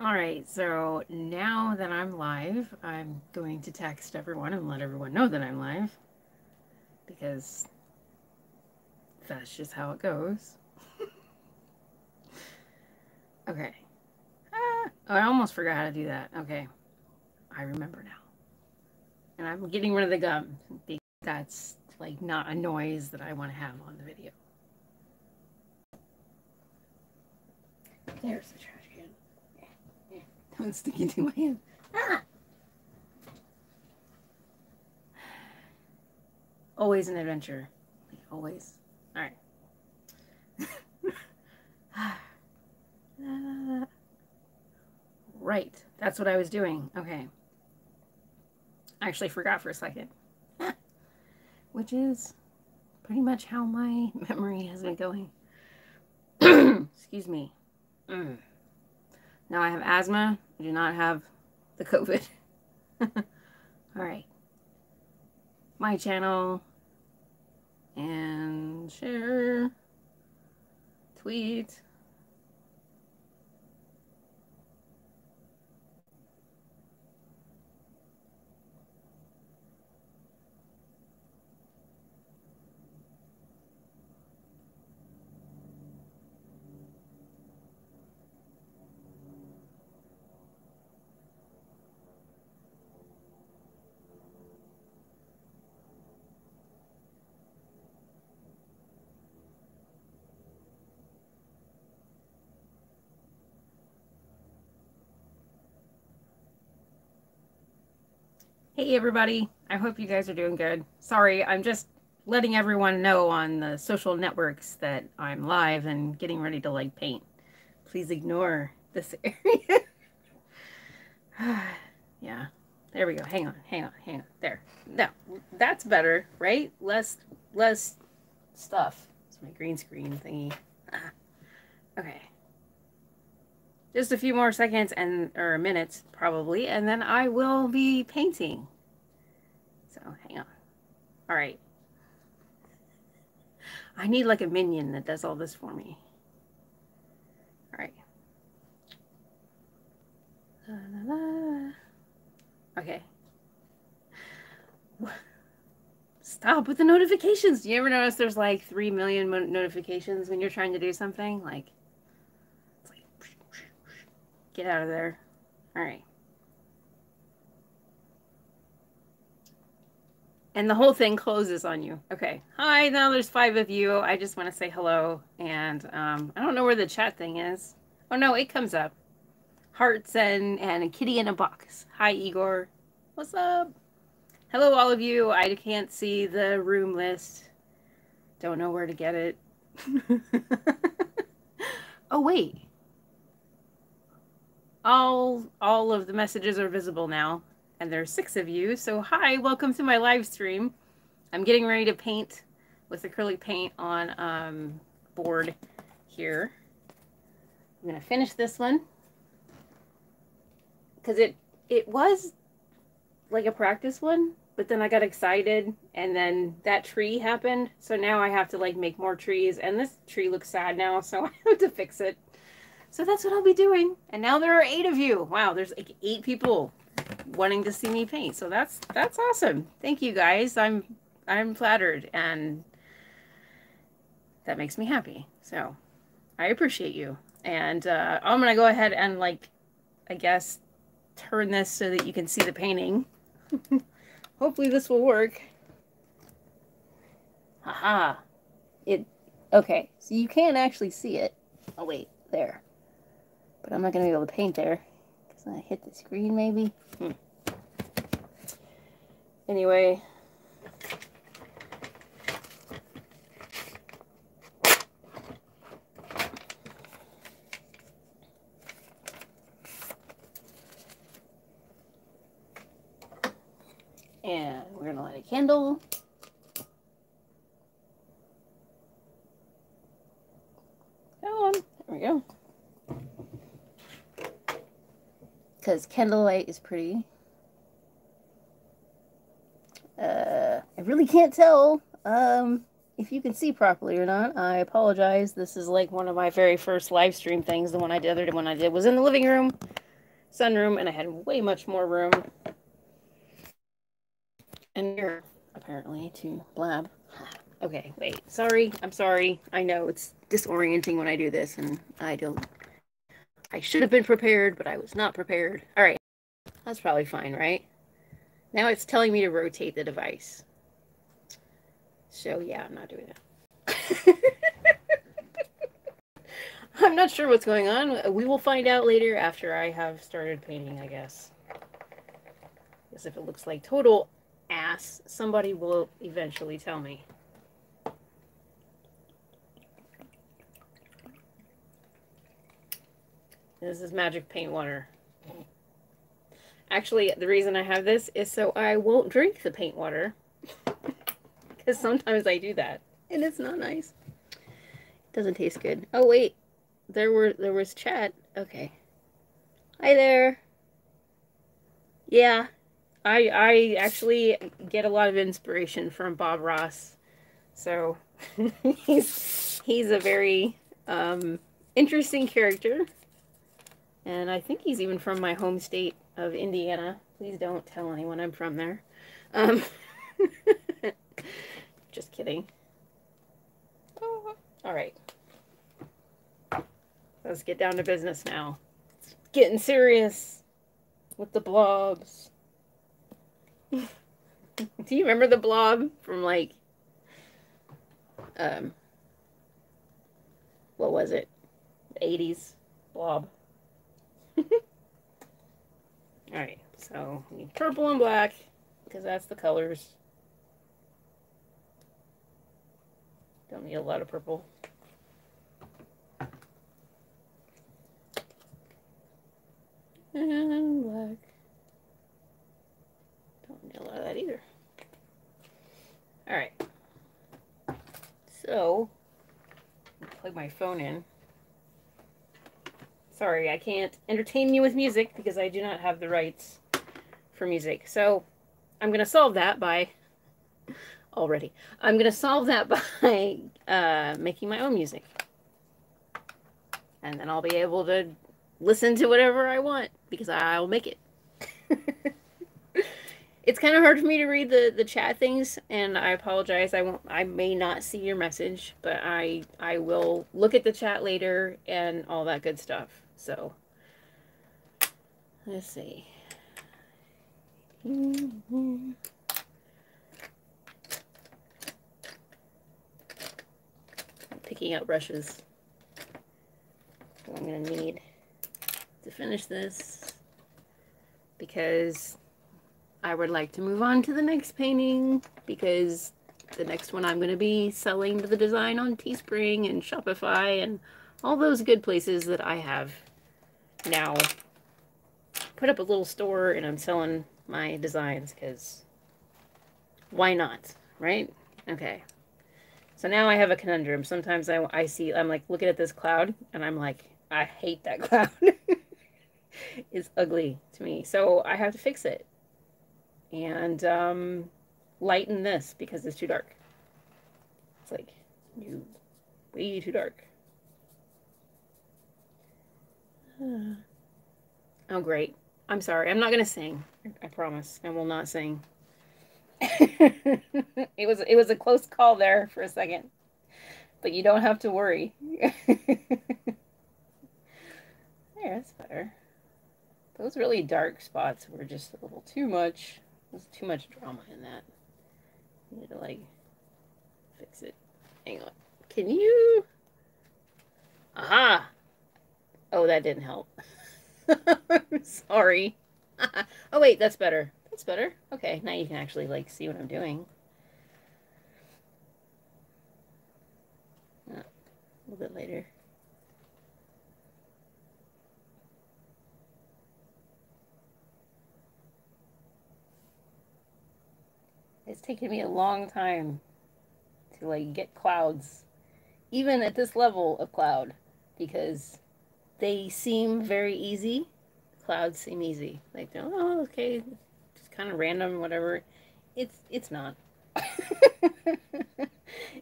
All right, so now that I'm live, I'm going to text everyone and let everyone know that I'm live because that's just how it goes. okay. Ah, oh, I almost forgot how to do that. Okay. I remember now. And I'm getting rid of the gum. Because that's like not a noise that I want to have on the video. There's the yeah. Don't stick it to my hand. Ah! Always an adventure. Always. All right. right. That's what I was doing. Okay. I actually forgot for a second. Which is pretty much how my memory has been going. Excuse me. Mm. Now I have asthma. I do not have the COVID. All right. My channel and share, tweet, Hey everybody, I hope you guys are doing good. Sorry, I'm just letting everyone know on the social networks that I'm live and getting ready to like paint. Please ignore this area. yeah, there we go. Hang on, hang on, hang on. There. Now, that's better, right? Less, less stuff. It's my green screen thingy. Ah. Okay just a few more seconds and or minutes probably and then I will be painting. So hang on. All right. I need like a minion that does all this for me. All right. La, la, la. okay. Stop with the notifications. Do you ever notice there's like 3 million notifications when you're trying to do something? Like Get out of there. All right. And the whole thing closes on you. Okay. Hi, now there's five of you. I just want to say hello. And um, I don't know where the chat thing is. Oh, no, it comes up. Hearts and, and a kitty in a box. Hi, Igor. What's up? Hello, all of you. I can't see the room list. Don't know where to get it. oh, wait all all of the messages are visible now and there's six of you so hi welcome to my live stream. I'm getting ready to paint with acrylic paint on um, board here. I'm going to finish this one. Because it it was like a practice one but then i got excited and then that tree happened. So now i have to like make more trees and this tree looks sad now so i have to fix it so that's what I'll be doing. And now there are eight of you. Wow, there's like eight people wanting to see me paint. So that's that's awesome. Thank you guys. I'm I'm flattered and that makes me happy. So I appreciate you. And uh, I'm gonna go ahead and like I guess turn this so that you can see the painting. Hopefully this will work. Haha. It okay, so you can actually see it. Oh wait, there. But I'm not going to be able to paint there. Because I hit the screen maybe. Hmm. Anyway. And we're going to light a candle. Come on. There we go because candlelight is pretty. Uh, I really can't tell um, if you can see properly or not. I apologize. This is like one of my very first live stream things. The one I did, the other one I did was in the living room. sunroom and I had way much more room. And here, apparently, to blab. Okay, wait. Sorry. I'm sorry. I know it's disorienting when I do this, and I don't. I should have been prepared, but I was not prepared. All right. That's probably fine, right? Now it's telling me to rotate the device. So, yeah, I'm not doing that. I'm not sure what's going on. We will find out later after I have started painting, I guess. Because if it looks like total ass, somebody will eventually tell me. This is magic paint water. Actually, the reason I have this is so I won't drink the paint water. Because sometimes I do that. And it's not nice. It doesn't taste good. Oh, wait. There were there was chat. Okay. Hi there. Yeah. I I actually get a lot of inspiration from Bob Ross. So he's he's a very um, interesting character. And I think he's even from my home state of Indiana. Please don't tell anyone I'm from there. Um, just kidding. All right. Let's get down to business now. It's getting serious with the blobs. Do you remember the blob from like um what was it? The 80s blob. Alright, so purple and black because that's the colors. Don't need a lot of purple. And black. Don't need a lot of that either. Alright. So, plug my phone in. Sorry, I can't entertain you with music because I do not have the rights for music. So I'm going to solve that by already. I'm going to solve that by uh, making my own music. And then I'll be able to listen to whatever I want because I'll make it. it's kind of hard for me to read the the chat things and I apologize. I won't I may not see your message, but I I will look at the chat later and all that good stuff. So let's see. Picking out brushes. I'm going to need to finish this because I would like to move on to the next painting because the next one I'm going to be selling the design on Teespring and Shopify and all those good places that I have now put up a little store and I'm selling my designs because why not, right? Okay. So now I have a conundrum. Sometimes I, I see, I'm like looking at this cloud and I'm like, I hate that cloud. it's ugly to me. So I have to fix it and um, lighten this because it's too dark. It's like, way too dark. Oh, great. I'm sorry. I'm not going to sing. I promise. I will not sing. it was it was a close call there for a second. But you don't have to worry. there, that's better. Those really dark spots were just a little too much. There's too much drama in that. You need to like fix it. Hang on. Can you? Aha! Oh, that didn't help. I'm sorry. oh, wait, that's better. That's better. Okay, now you can actually, like, see what I'm doing. Oh, a little bit later. It's taken me a long time to, like, get clouds. Even at this level of cloud. Because they seem very easy. Clouds seem easy. Like, oh, okay, just kind of random, whatever. It's it's not. it,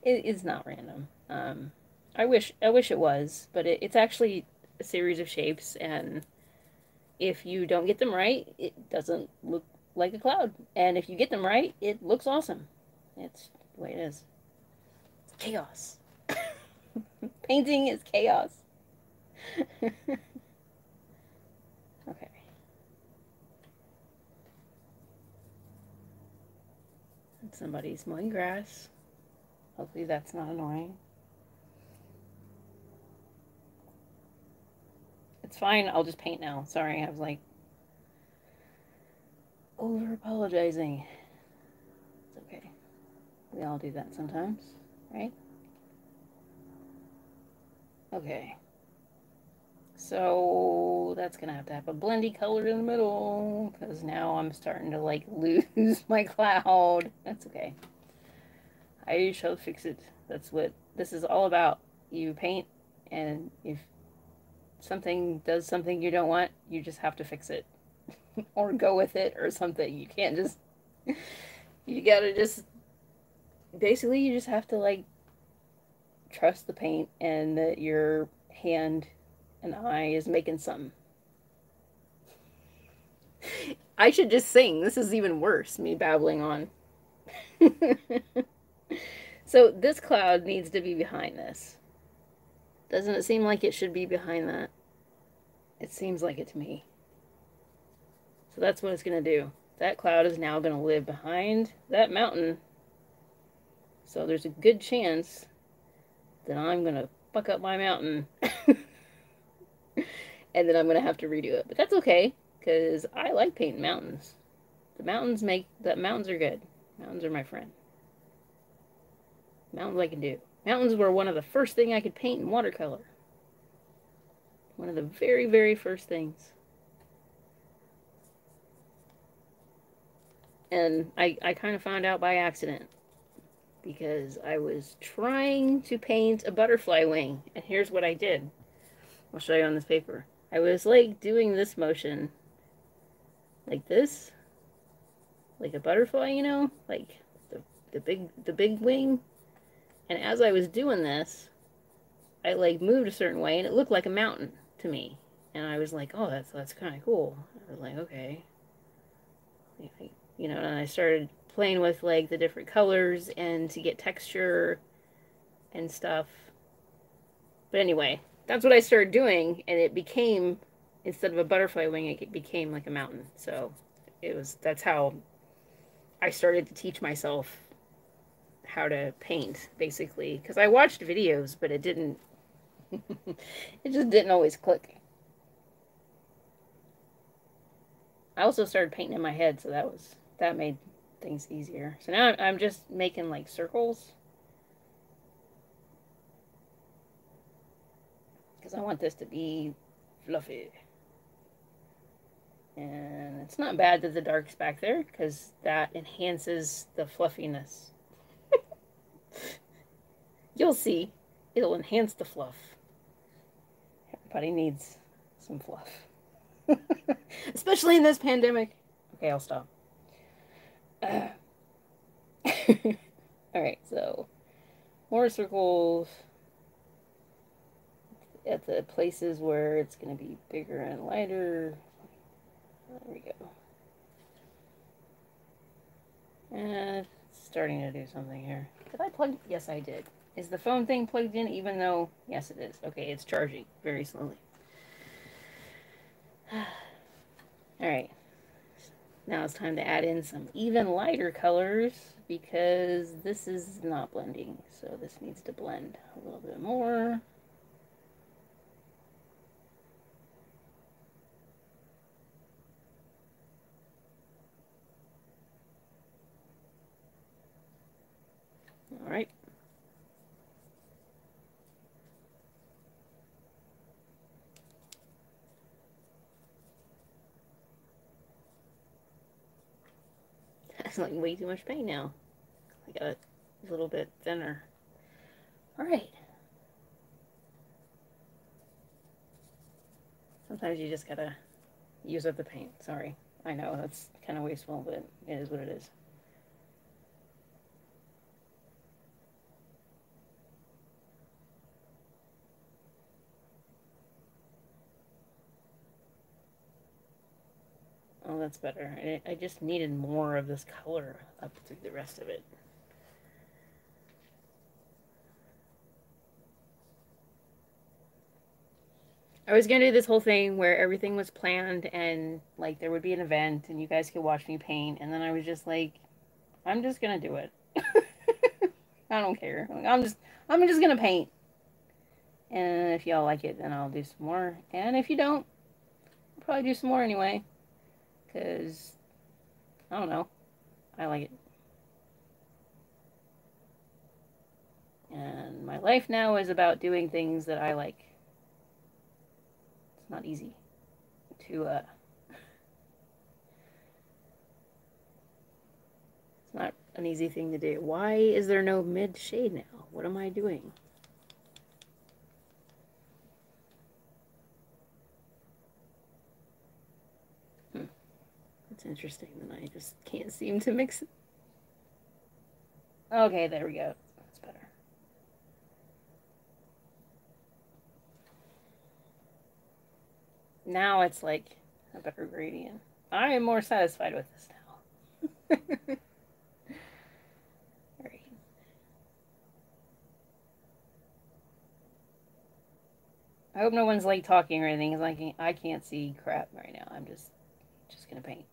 it's not random. Um, I wish I wish it was, but it, it's actually a series of shapes, and if you don't get them right, it doesn't look like a cloud. And if you get them right, it looks awesome. It's the way it is. It's chaos. Painting is chaos. okay. Somebody's mowing grass. Hopefully that's not annoying. It's fine. I'll just paint now. Sorry, I was like over apologizing. It's okay. We all do that sometimes, right? Okay. So that's gonna have to have a blendy color in the middle because now I'm starting to like lose my cloud. That's okay. I shall fix it. That's what this is all about. You paint and if something does something you don't want, you just have to fix it or go with it or something. You can't just, you gotta just, basically, you just have to like trust the paint and that your hand and eye is making some. I should just sing. This is even worse, me babbling on. so this cloud needs to be behind this. Doesn't it seem like it should be behind that? It seems like it to me. So that's what it's going to do. That cloud is now going to live behind that mountain. So there's a good chance that I'm going to fuck up my mountain. and then I'm going to have to redo it. But that's okay, because I like painting mountains. The mountains make, the mountains are good. Mountains are my friend. Mountains I can do. Mountains were one of the first thing I could paint in watercolor. One of the very, very first things. And I, I kind of found out by accident because I was trying to paint a butterfly wing. And here's what I did. I'll show you on this paper. I was like doing this motion like this, like a butterfly, you know, like the, the big, the big wing. And as I was doing this, I like moved a certain way and it looked like a mountain to me. And I was like, oh, that's, that's kind of cool. I was like, okay. You know, and I started playing with like the different colors and to get texture and stuff. But anyway, that's what I started doing and it became, instead of a butterfly wing, it became like a mountain. So it was, that's how I started to teach myself how to paint, basically. Because I watched videos, but it didn't it just didn't always click. I also started painting in my head, so that was that made things easier. So now I'm just making like circles. Because I want this to be fluffy. And it's not bad that the dark's back there, because that enhances the fluffiness. You'll see. It'll enhance the fluff. Everybody needs some fluff. Especially in this pandemic. Okay, I'll stop. Uh. Alright, so more circles at the places where it's going to be bigger and lighter. There we go. Eh, and starting to do something here. Did I plug? Yes, I did. Is the phone thing plugged in even though... Yes, it is. Okay, it's charging very slowly. Alright. Now it's time to add in some even lighter colors because this is not blending. So this needs to blend a little bit more. All right. That's like way too much paint now. I got it a little bit thinner. Alright. Sometimes you just gotta use up the paint. Sorry. I know, that's kind of wasteful, but it is what it is. That's better. I, I just needed more of this color up through the rest of it. I was gonna do this whole thing where everything was planned and like there would be an event and you guys could watch me paint and then I was just like, I'm just gonna do it. I don't care. I'm just I'm just gonna paint. And if y'all like it, then I'll do some more. And if you don't, I'll probably do some more anyway. Cause I don't know. I like it. And my life now is about doing things that I like It's not easy to uh it's not an easy thing to do. Why is there no mid shade now? What am I doing? Interesting that I just can't seem to mix it. Okay, there we go. That's better. Now it's like a better gradient. I am more satisfied with this now. I hope no one's like talking or anything because I can't, I can't see crap right now. I'm just just gonna paint.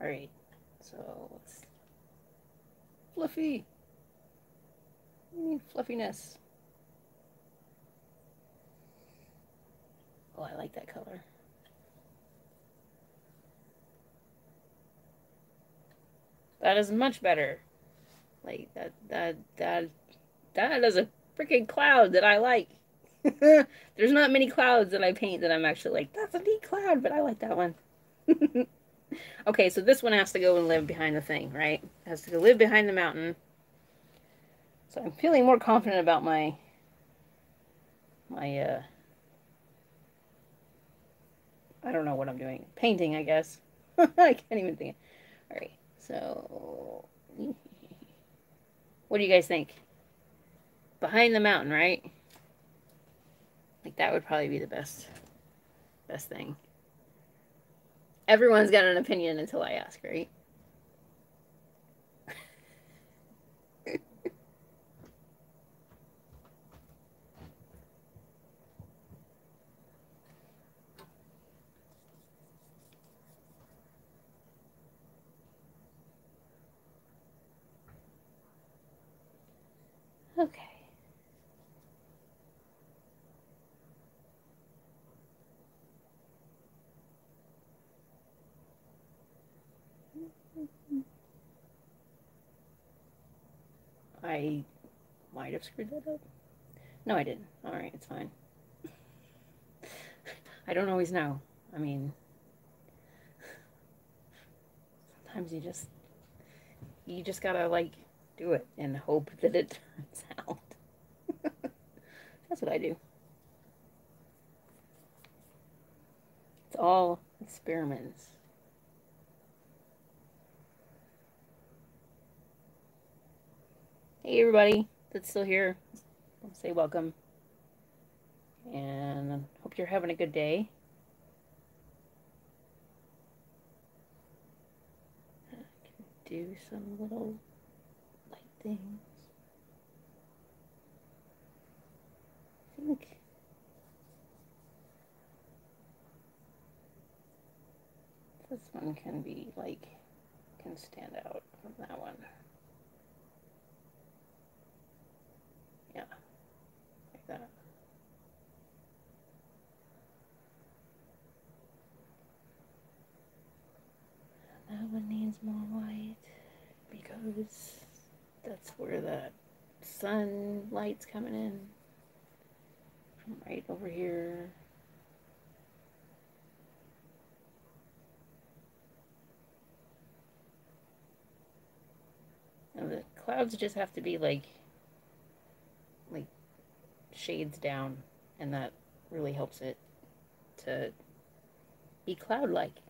Alright, so let's fluffy. fluffiness. Oh, I like that color. That is much better. Like that that that that is a freaking cloud that I like. There's not many clouds that I paint that I'm actually like, that's a neat cloud, but I like that one. okay, so this one has to go and live behind the thing, right? Has to live behind the mountain. So I'm feeling more confident about my my uh I don't know what I'm doing. Painting, I guess. I can't even think. All right. So what do you guys think? Behind the mountain, right? Like that would probably be the best best thing. Everyone's got an opinion until I ask, right? I might have screwed that up. No, I didn't. Alright, it's fine. I don't always know. I mean, sometimes you just, you just gotta, like, do it and hope that it turns out. That's what I do. It's all experiments. Hey everybody that's still here. Say welcome. And hope you're having a good day. Do some little light things. I think this one can be like can stand out from that one. Yeah, like that. That one needs more white because that's where the sunlight's coming in from right over here. And the clouds just have to be like, like shades down, and that really helps it to be cloud-like. Well,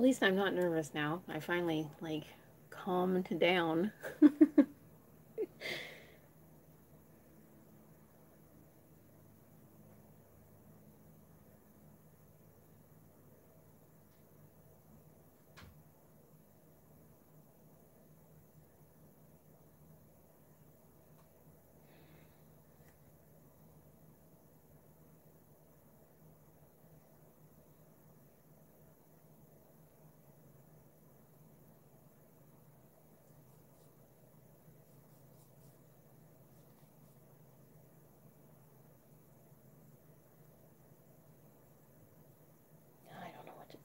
at least I'm not nervous now. I finally, like, calmed down.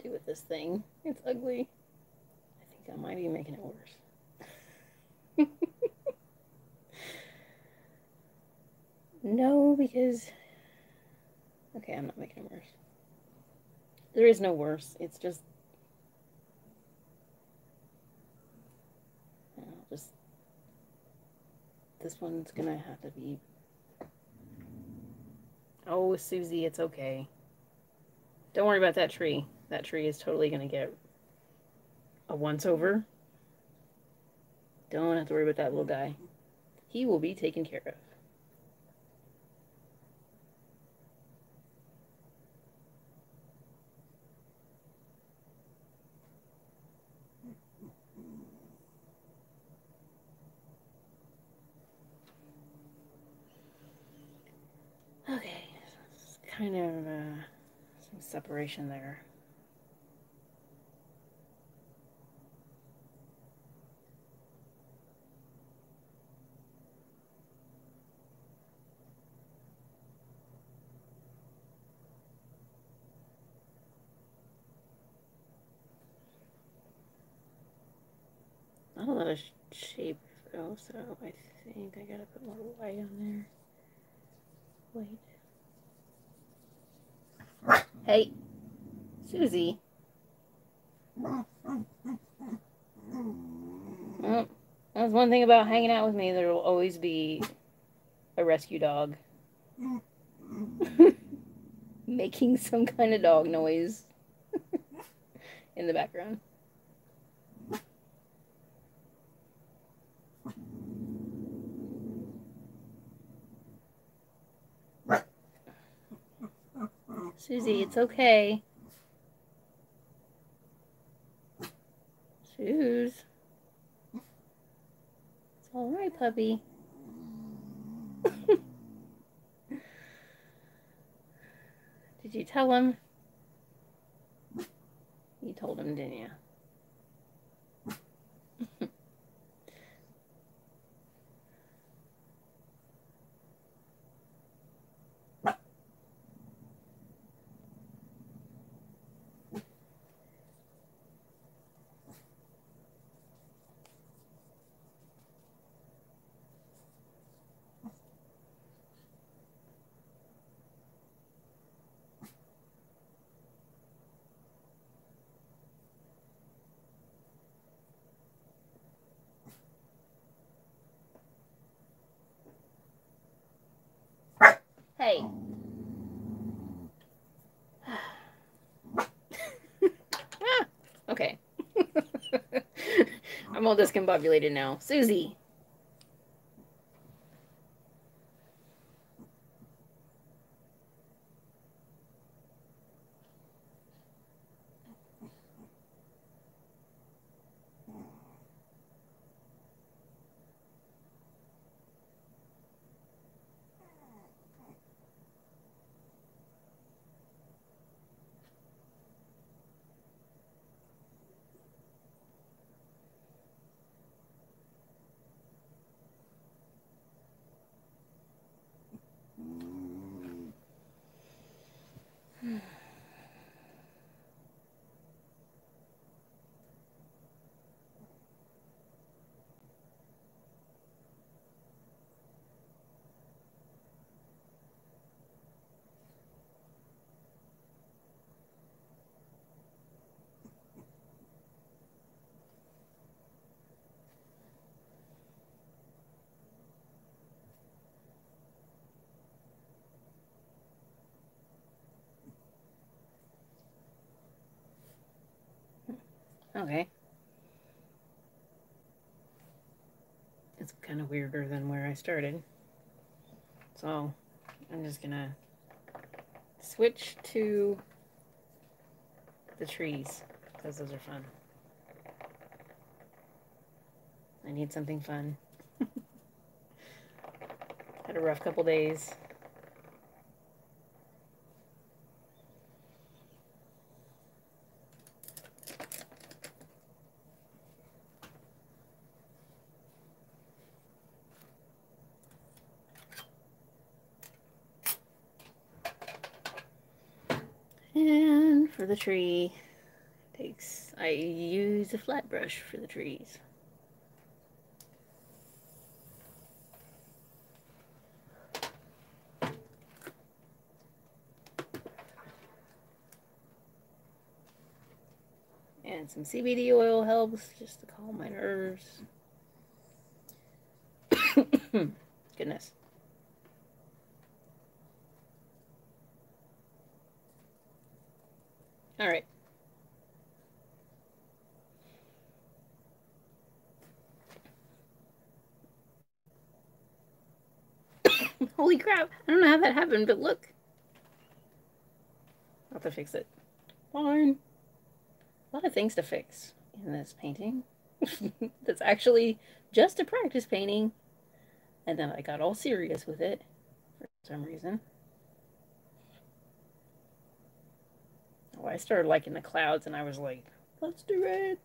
do with this thing. It's ugly. I think I might be making it worse. no, because... Okay, I'm not making it worse. There is no worse. It's just... Just... This one's gonna have to be... Oh, Susie, it's okay. Don't worry about that tree. That tree is totally going to get a once over. Don't have to worry about that little guy. He will be taken care of. Okay, it's kind of uh, some separation there. not a lot of shape though, so I think I gotta put more white on there. Wait. Hey, Susie. Well, that's one thing about hanging out with me. There will always be a rescue dog. Making some kind of dog noise in the background. Susie, it's okay. Suze. It's all right, puppy. Did you tell him? You told him, didn't you? Hey. okay. I'm all discombobulated now. Susie. Okay. It's kind of weirder than where I started. So I'm just gonna switch to the trees because those are fun. I need something fun. Had a rough couple days. And for the tree, takes I use a flat brush for the trees. And some CBD oil helps just to calm my nerves. Goodness. All right. Holy crap. I don't know how that happened, but look. I'll have to fix it. Fine. A lot of things to fix in this painting. That's actually just a practice painting. And then I got all serious with it for some reason. I started liking the clouds and I was like, let's do it.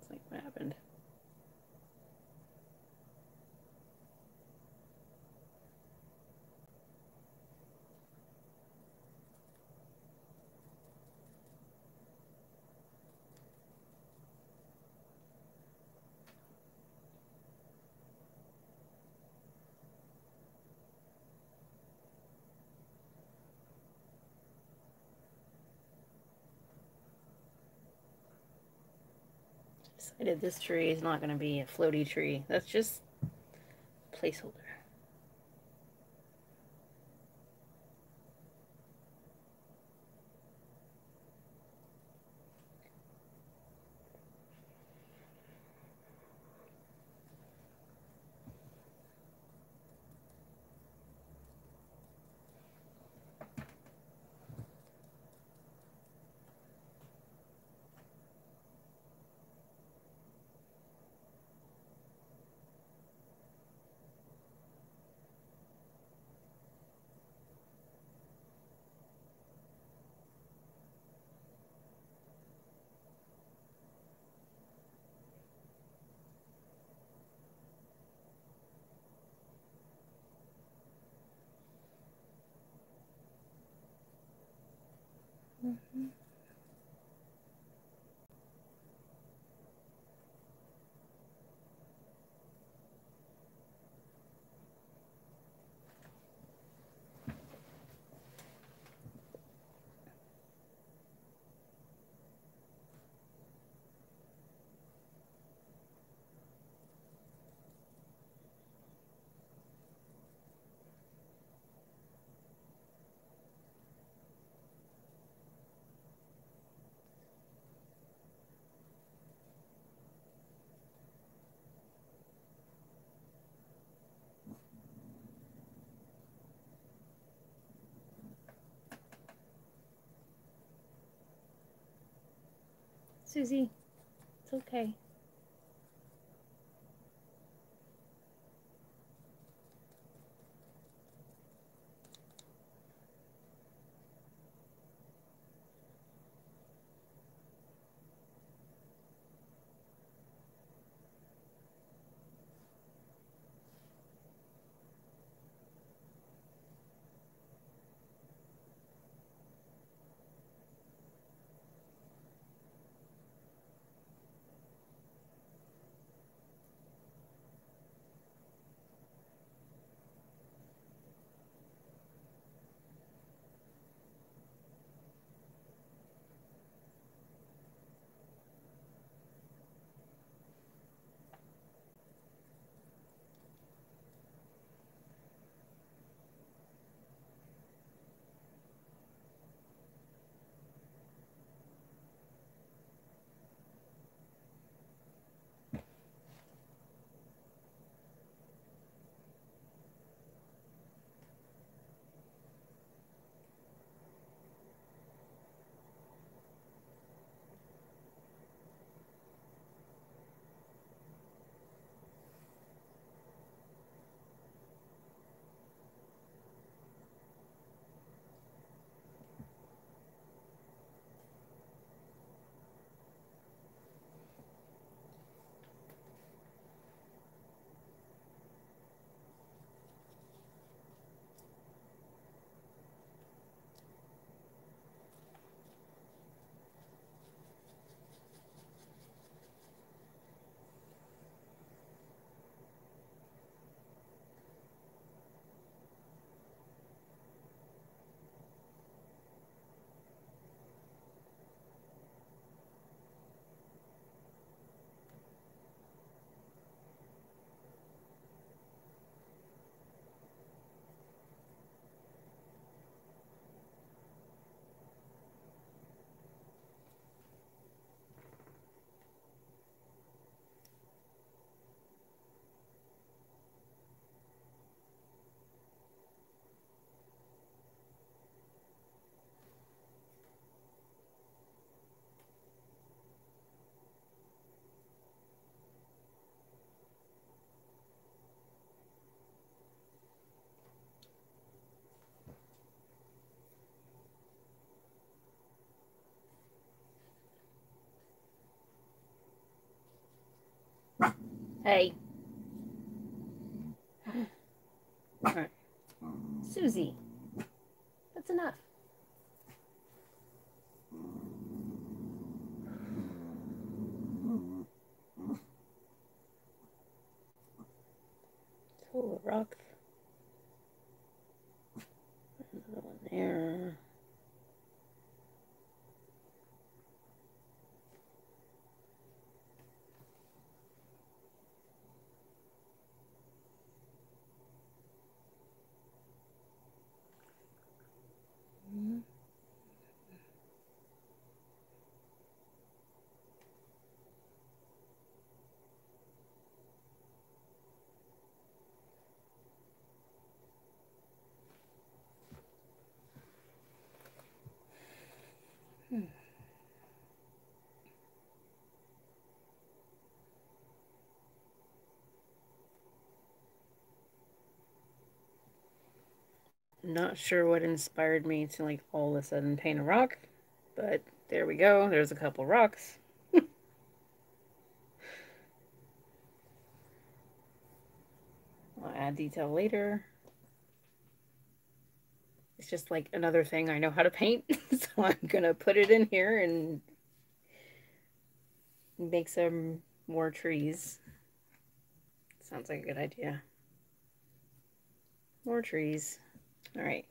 It's like, what happened? This tree is not going to be a floaty tree. That's just placeholder. Mm-hmm. Susie, it's okay. Hey. Alright. Susie. That's enough. So a rock. Another one there. Not sure what inspired me to like all of a sudden paint a rock, but there we go. There's a couple rocks. I'll add detail later. It's just like another thing I know how to paint, so I'm gonna put it in here and make some more trees. Sounds like a good idea. More trees. All right.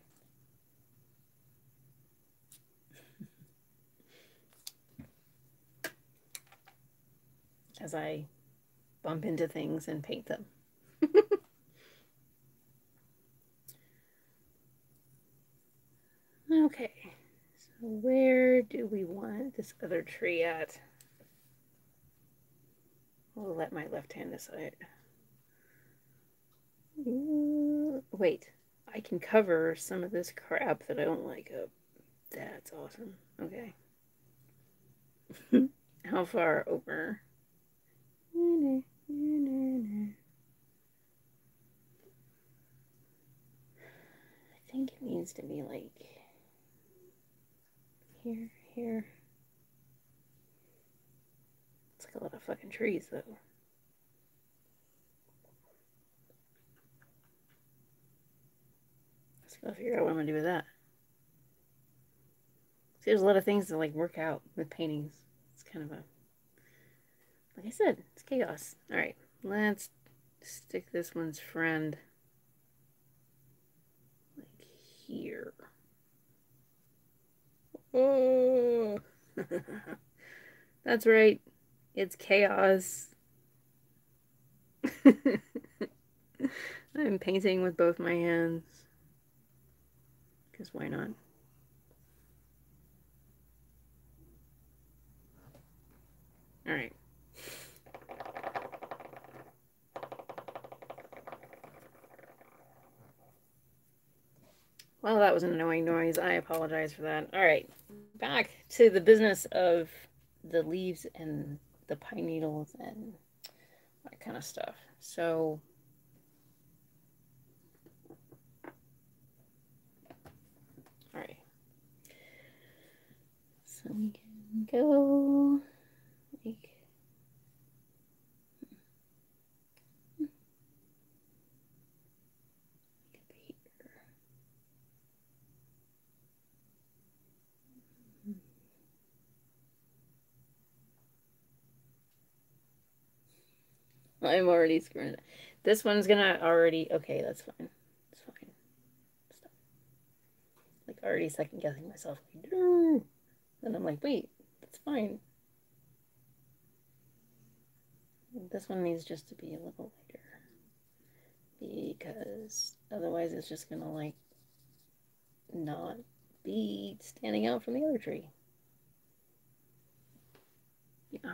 As I bump into things and paint them. okay, so where do we want this other tree at? I'll let my left hand decide. Wait. I can cover some of this crap that I don't like up. That's awesome. Okay. How far over? I think it needs to be like here, here. It's like a lot of fucking trees though. I'll figure out what I'm gonna do with that. See, there's a lot of things to like work out with paintings. It's kind of a, like I said, it's chaos. All right, let's stick this one's friend like here. Oh, that's right. It's chaos. I'm painting with both my hands. Because why not? All right. Well, that was an annoying noise. I apologize for that. All right, back to the business of the leaves and the pine needles and that kind of stuff. So So we can go like I'm already screwing it. This one's gonna already, okay, that's fine. It's fine. Stop. Like already second guessing myself. And I'm like, wait, that's fine. This one needs just to be a little lighter. Because otherwise it's just to like not be standing out from the other tree. Yeah.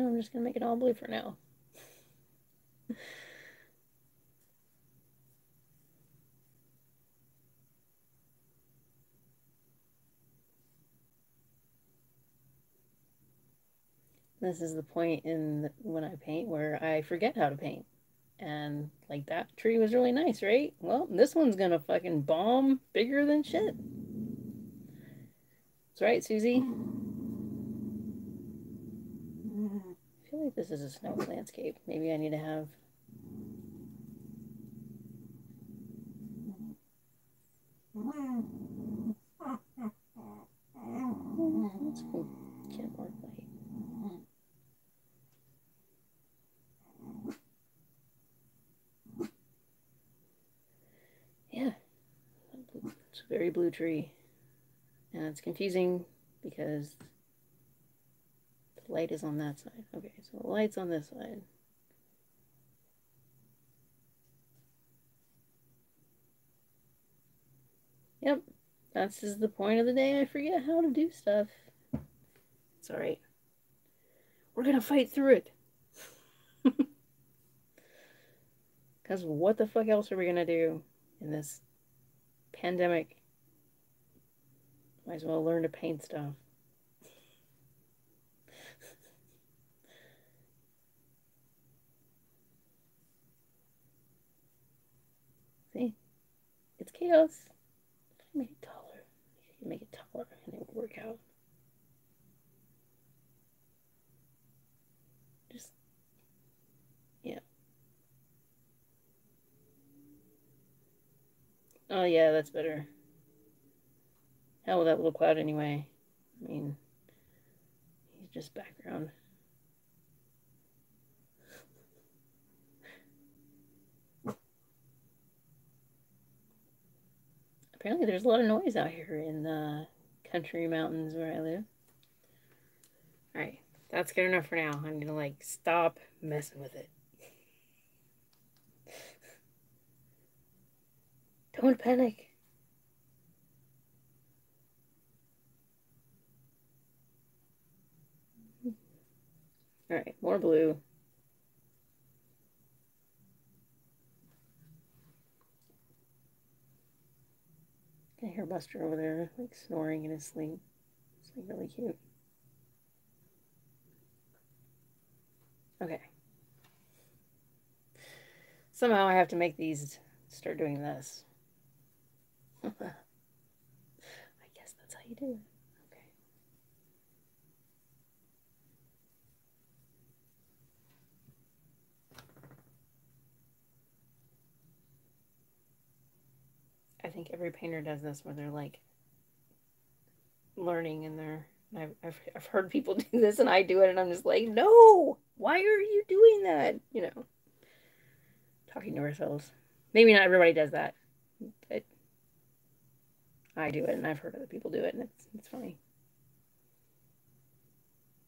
No, I'm just going to make it all blue for now. this is the point in the, when I paint where I forget how to paint. And like that tree was really nice, right? Well, this one's gonna fucking bomb bigger than shit. That's right, Susie. Feel like this is a snow landscape. Maybe I need to have That's cool. Can't work light. Yeah, it's a very blue tree. And it's confusing because light is on that side. Okay, so the light's on this side. Yep, that's just the point of the day. I forget how to do stuff. It's alright. We're gonna fight through it. Because what the fuck else are we gonna do in this pandemic? Might as well learn to paint stuff. It's chaos. I Make it taller. You make it taller and it would work out. Just, yeah. Oh, yeah, that's better. Hell with that little cloud anyway. I mean, he's just background. Apparently there's a lot of noise out here in the country mountains where I live. Alright, that's good enough for now. I'm gonna like stop messing with it. Don't panic. Hmm. Alright, more blue. I hear Buster over there, like snoring in his sleep. It's like really cute. Okay. Somehow I have to make these start doing this. I guess that's how you do it. Think every painter does this where they're like learning and they're I've, I've, I've heard people do this and I do it and I'm just like, no, why are you doing that? You know, talking to ourselves. Maybe not everybody does that, but I do it and I've heard other people do it and it's, it's funny.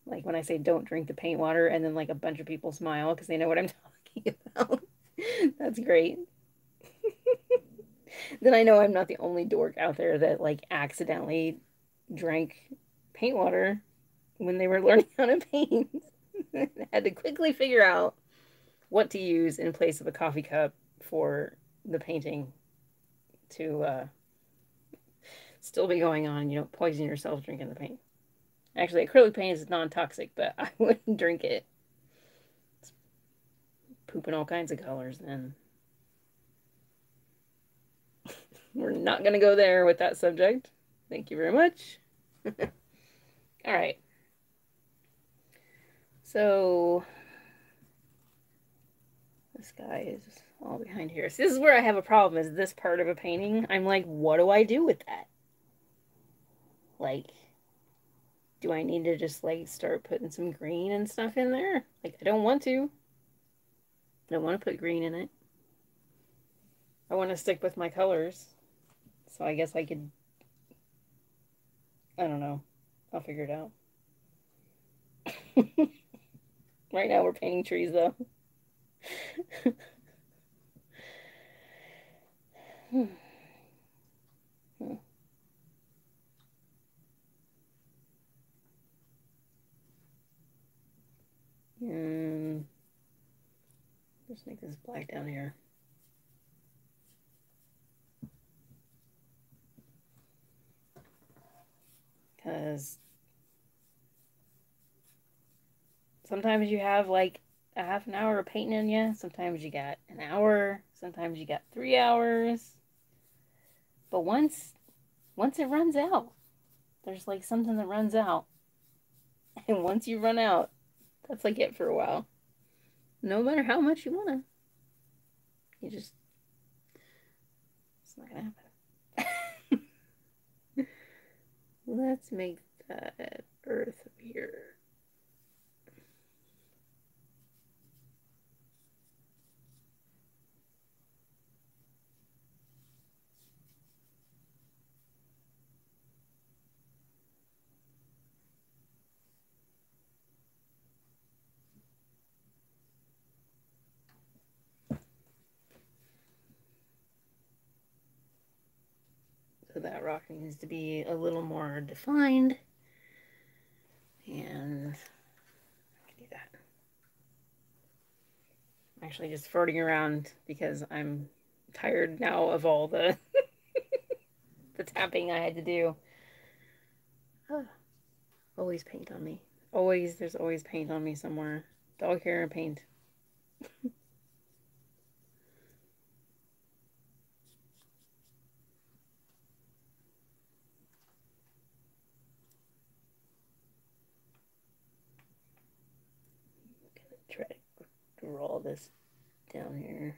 Like when I say don't drink the paint water and then like a bunch of people smile because they know what I'm talking about. That's great. Then I know I'm not the only dork out there that like accidentally drank paint water when they were learning how to paint. had to quickly figure out what to use in place of a coffee cup for the painting to uh, still be going on. You don't poison yourself drinking the paint. Actually, acrylic paint is non-toxic, but I wouldn't drink it. It's pooping all kinds of colors then. We're not going to go there with that subject. Thank you very much. All right. So this guy is all behind here. So this is where I have a problem is this part of a painting. I'm like, what do I do with that? Like, do I need to just like start putting some green and stuff in there? Like, I don't want to. I don't want to put green in it. I want to stick with my colors. So I guess I could, I don't know. I'll figure it out. right now we're painting trees though. hmm. Hmm. Just make this black down here. Because sometimes you have like a half an hour of painting in you. Sometimes you got an hour. Sometimes you got three hours. But once, once it runs out, there's like something that runs out. And once you run out, that's like it for a while. No matter how much you want to. You just, it's not going to happen. Let's make that earth appear. So that rock needs to be a little more defined. And I can do that. I'm actually just farting around because I'm tired now of all the the tapping I had to do. Oh, always paint on me. Always, there's always paint on me somewhere. Dog hair and paint. try to draw this down here.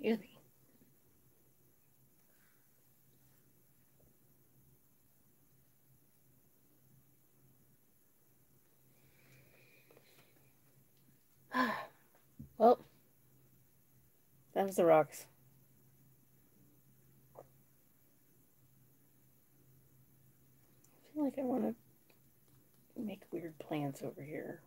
Me. well, was the rocks. I feel like I want to make weird plants over here.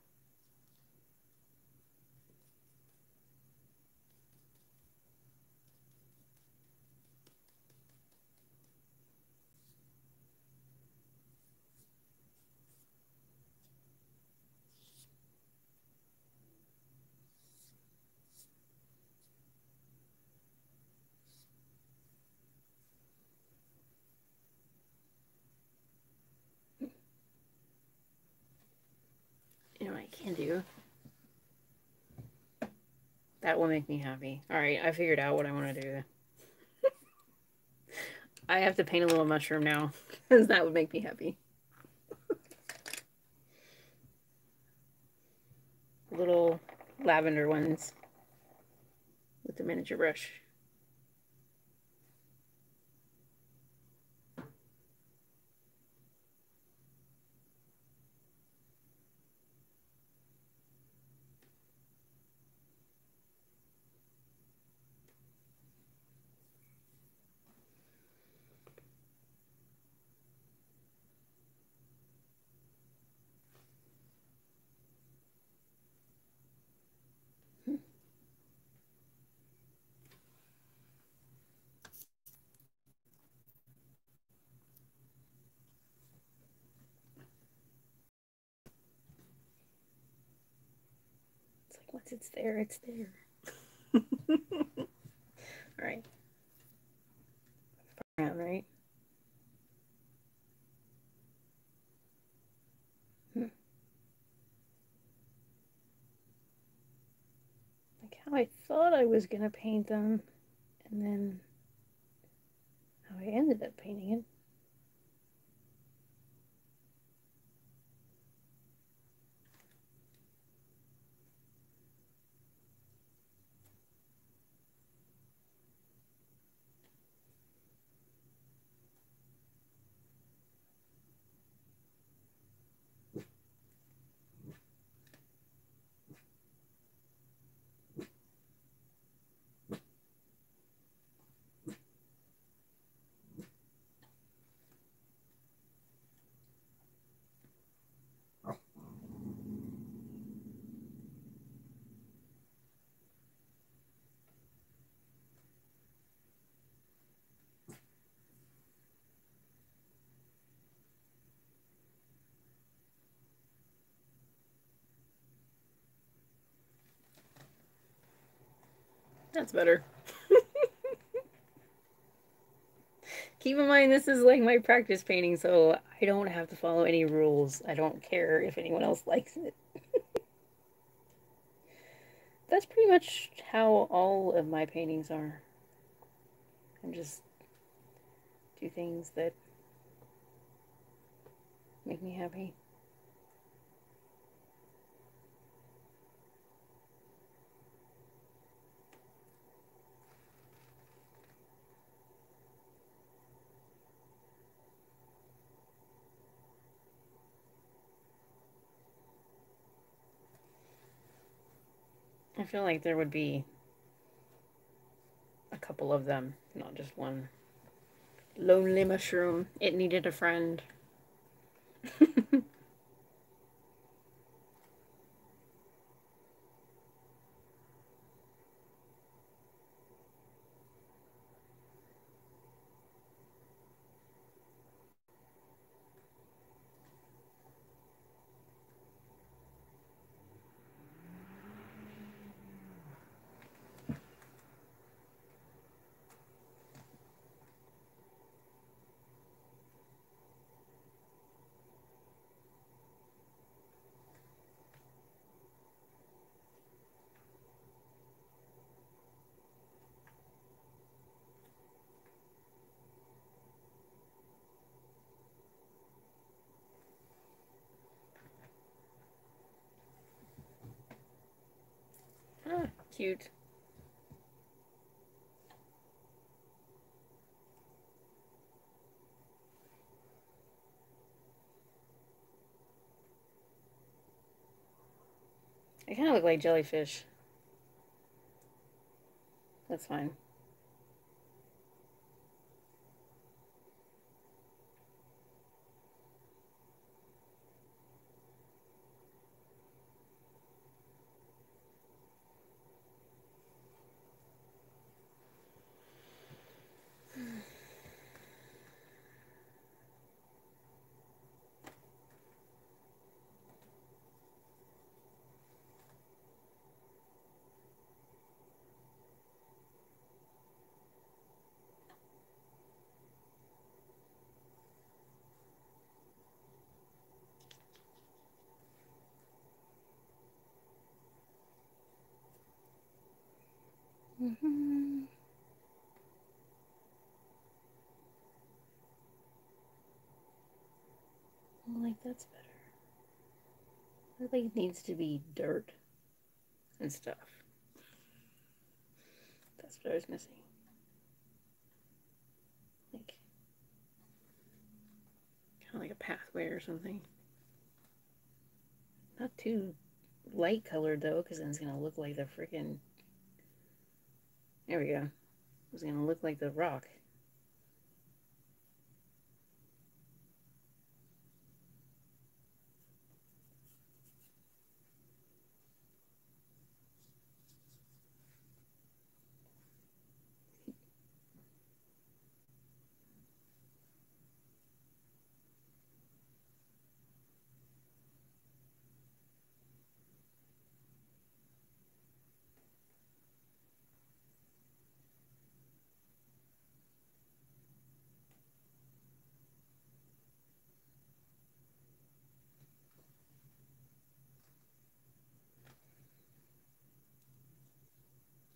Can do? That will make me happy. Alright, I figured out what I want to do. I have to paint a little mushroom now, because that would make me happy. little lavender ones with the miniature brush. Once it's there, it's there. All right. Around, right? Hmm. Like how I thought I was going to paint them, and then how I ended up painting it. That's better. Keep in mind, this is like my practice painting, so I don't have to follow any rules. I don't care if anyone else likes it. That's pretty much how all of my paintings are. I just do things that make me happy. I feel like there would be a couple of them, not just one. Lonely mushroom. It needed a friend. Cute. I kind of look like jellyfish. That's fine. Mm-hmm. like that's better. I think it needs to be dirt and stuff. That's what I was missing. Like kind of like a pathway or something. Not too light colored though, because then it's gonna look like the freaking there we go. It's going to look like the rock.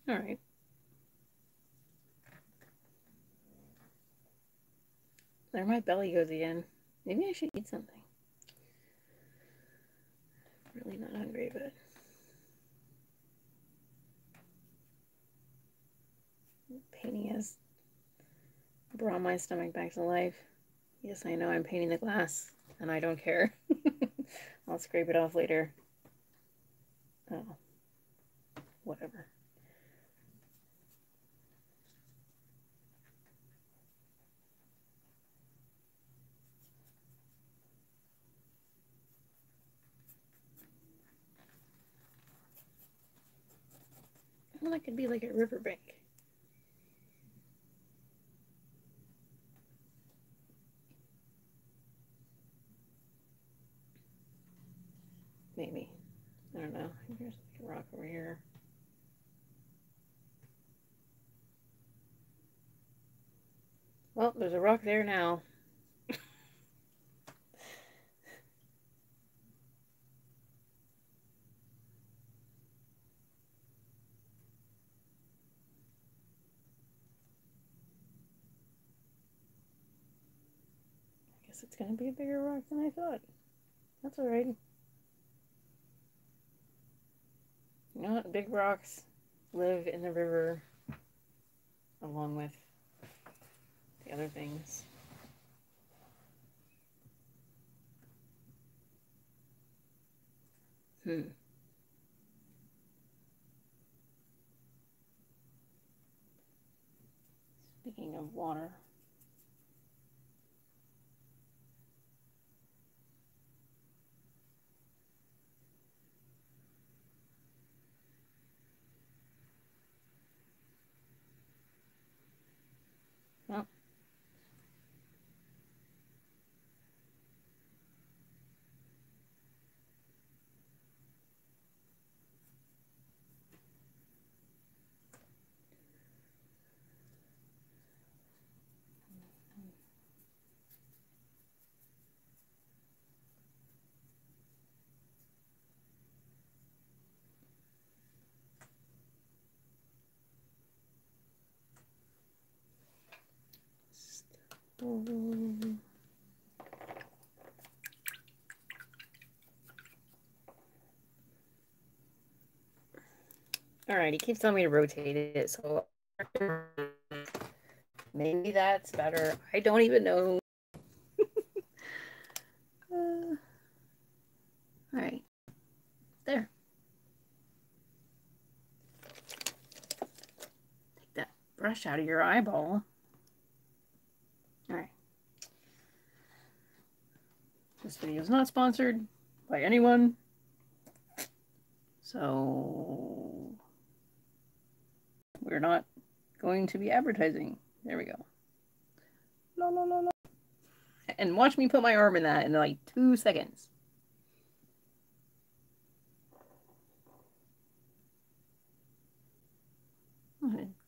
All right. There my belly goes again. Maybe I should eat something. Really not hungry, but painting has brought my stomach back to life. Yes, I know I'm painting the glass, and I don't care. I'll scrape it off later. Oh, whatever. It could be like a riverbank. Maybe. I don't know. Here's like a rock over here. Well, there's a rock there now. Guess it's gonna be a bigger rock than I thought. That's alright. You know what? Big rocks live in the river along with the other things. Hmm. Speaking of water. All right, he keeps telling me to rotate it, so maybe that's better. I don't even know. uh, all right, there. Take that brush out of your eyeball. All right. This video is not sponsored by anyone. So we're not going to be advertising. There we go. La, la, la, la. And watch me put my arm in that in like two seconds.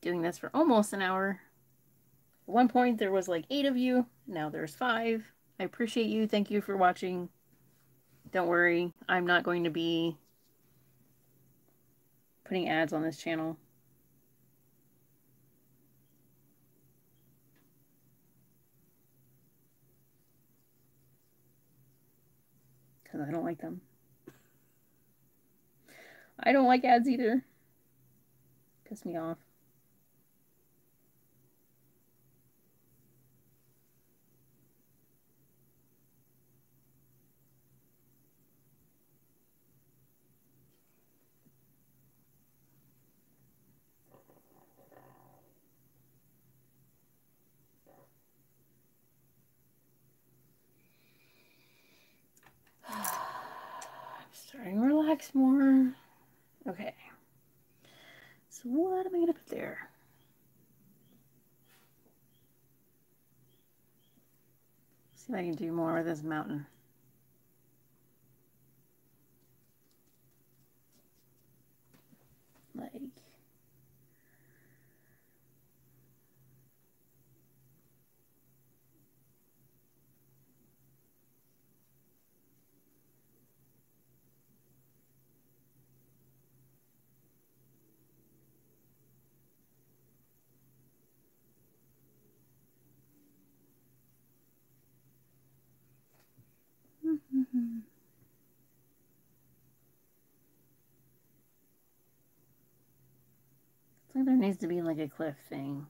Doing this for almost an hour. At one point there was like eight of you. Now there's five. I appreciate you. Thank you for watching. Don't worry. I'm not going to be putting ads on this channel. Because I don't like them. I don't like ads either. Piss me off. starting to relax more. Okay. So what am I gonna put there? See if I can do more with this mountain. Like There needs to be like a cliff thing.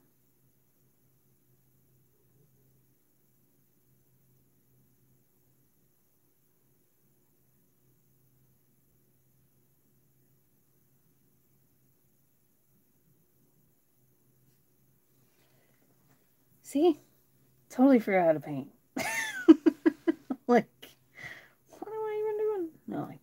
See? Totally forgot how to paint. like, what am I even doing? No, like,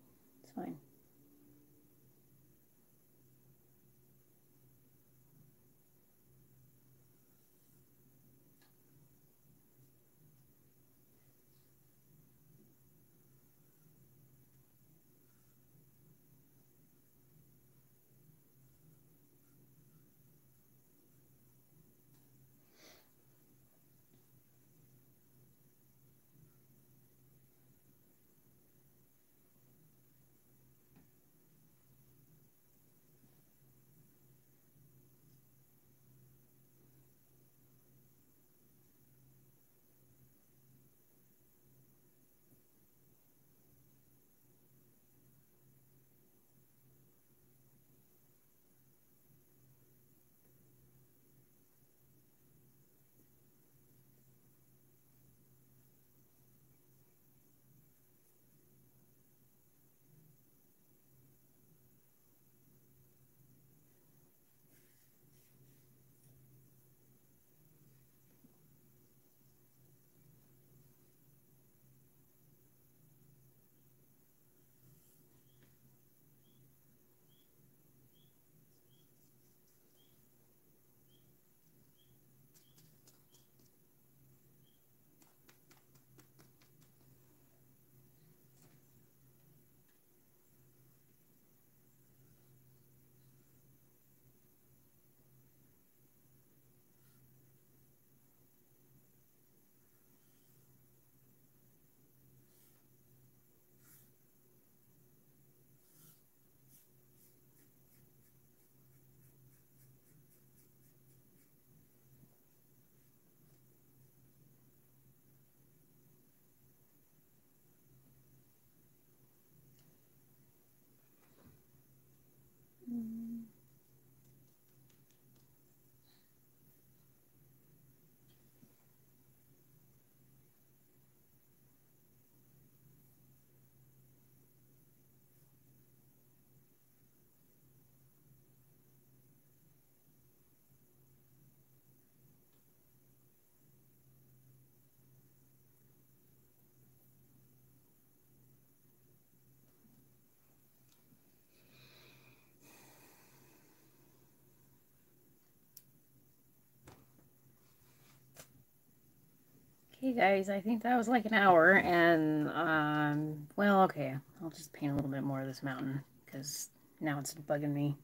Okay, guys, I think that was like an hour, and, um, well, okay, I'll just paint a little bit more of this mountain, because now it's bugging me.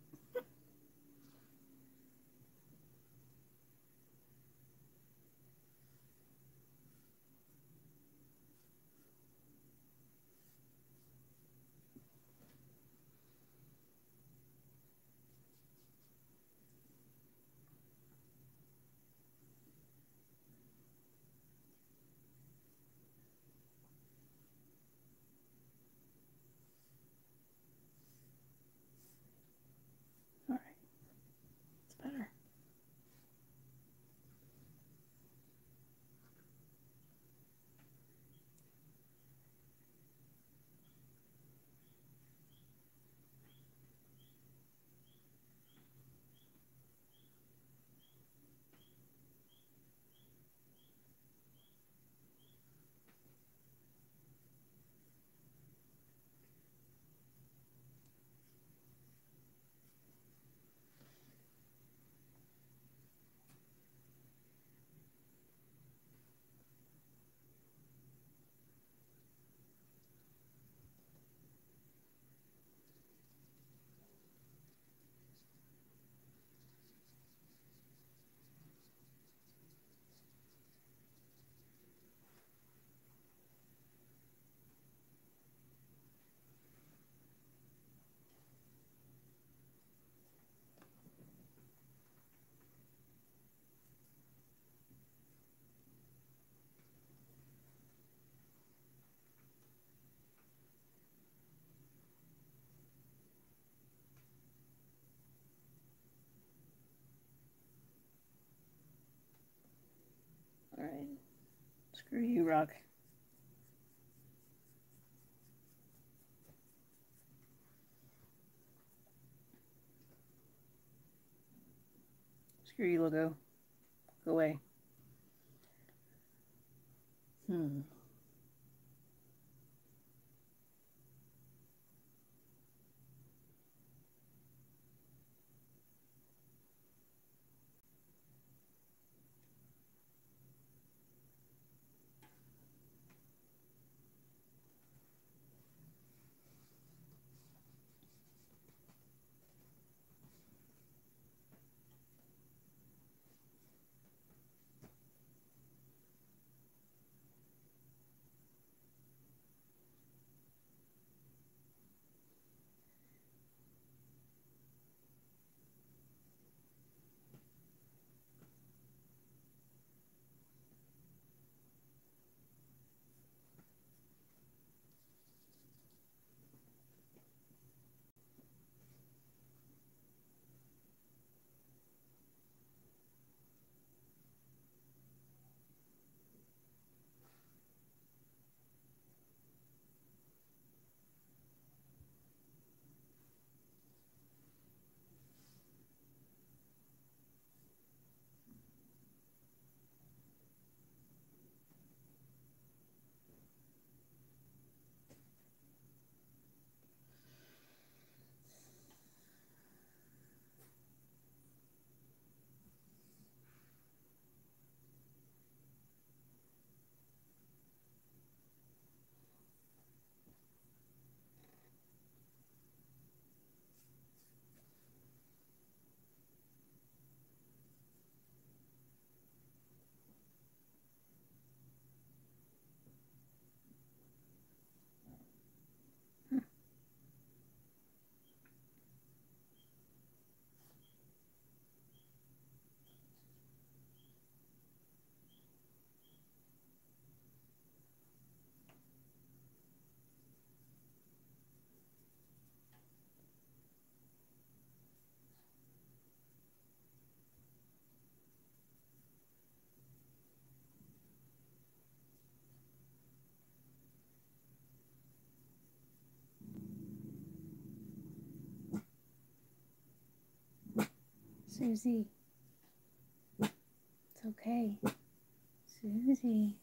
Alright. Screw you, Rock. Screw you, logo. Go away. Hmm. Susie. It's okay. Susie.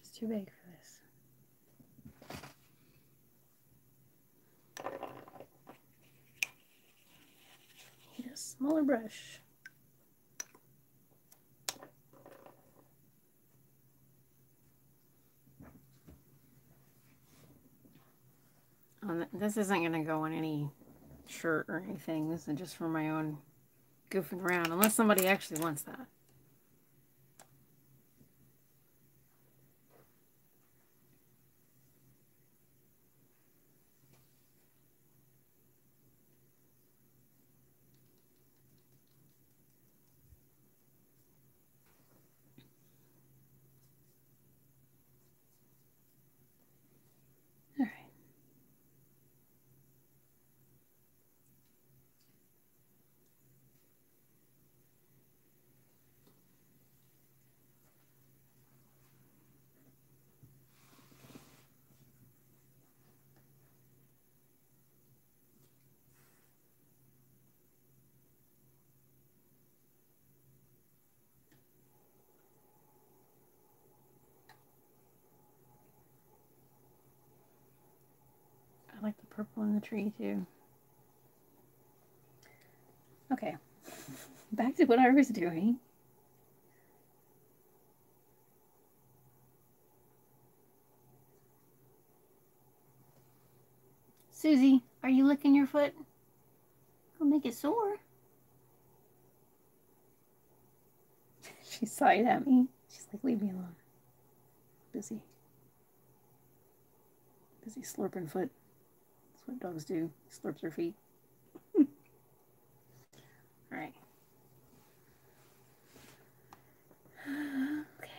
Too big for this. Need a smaller brush. Um, this isn't going to go on any shirt or anything. This is just for my own goofing around, unless somebody actually wants that. I like the purple in the tree too. Okay, back to what I was doing. Susie, are you licking your foot? Go make it sore. she sighed at me. She's like, leave me alone. Busy. Busy slurping foot. That's what dogs do. Slurps their feet. All right. Okay.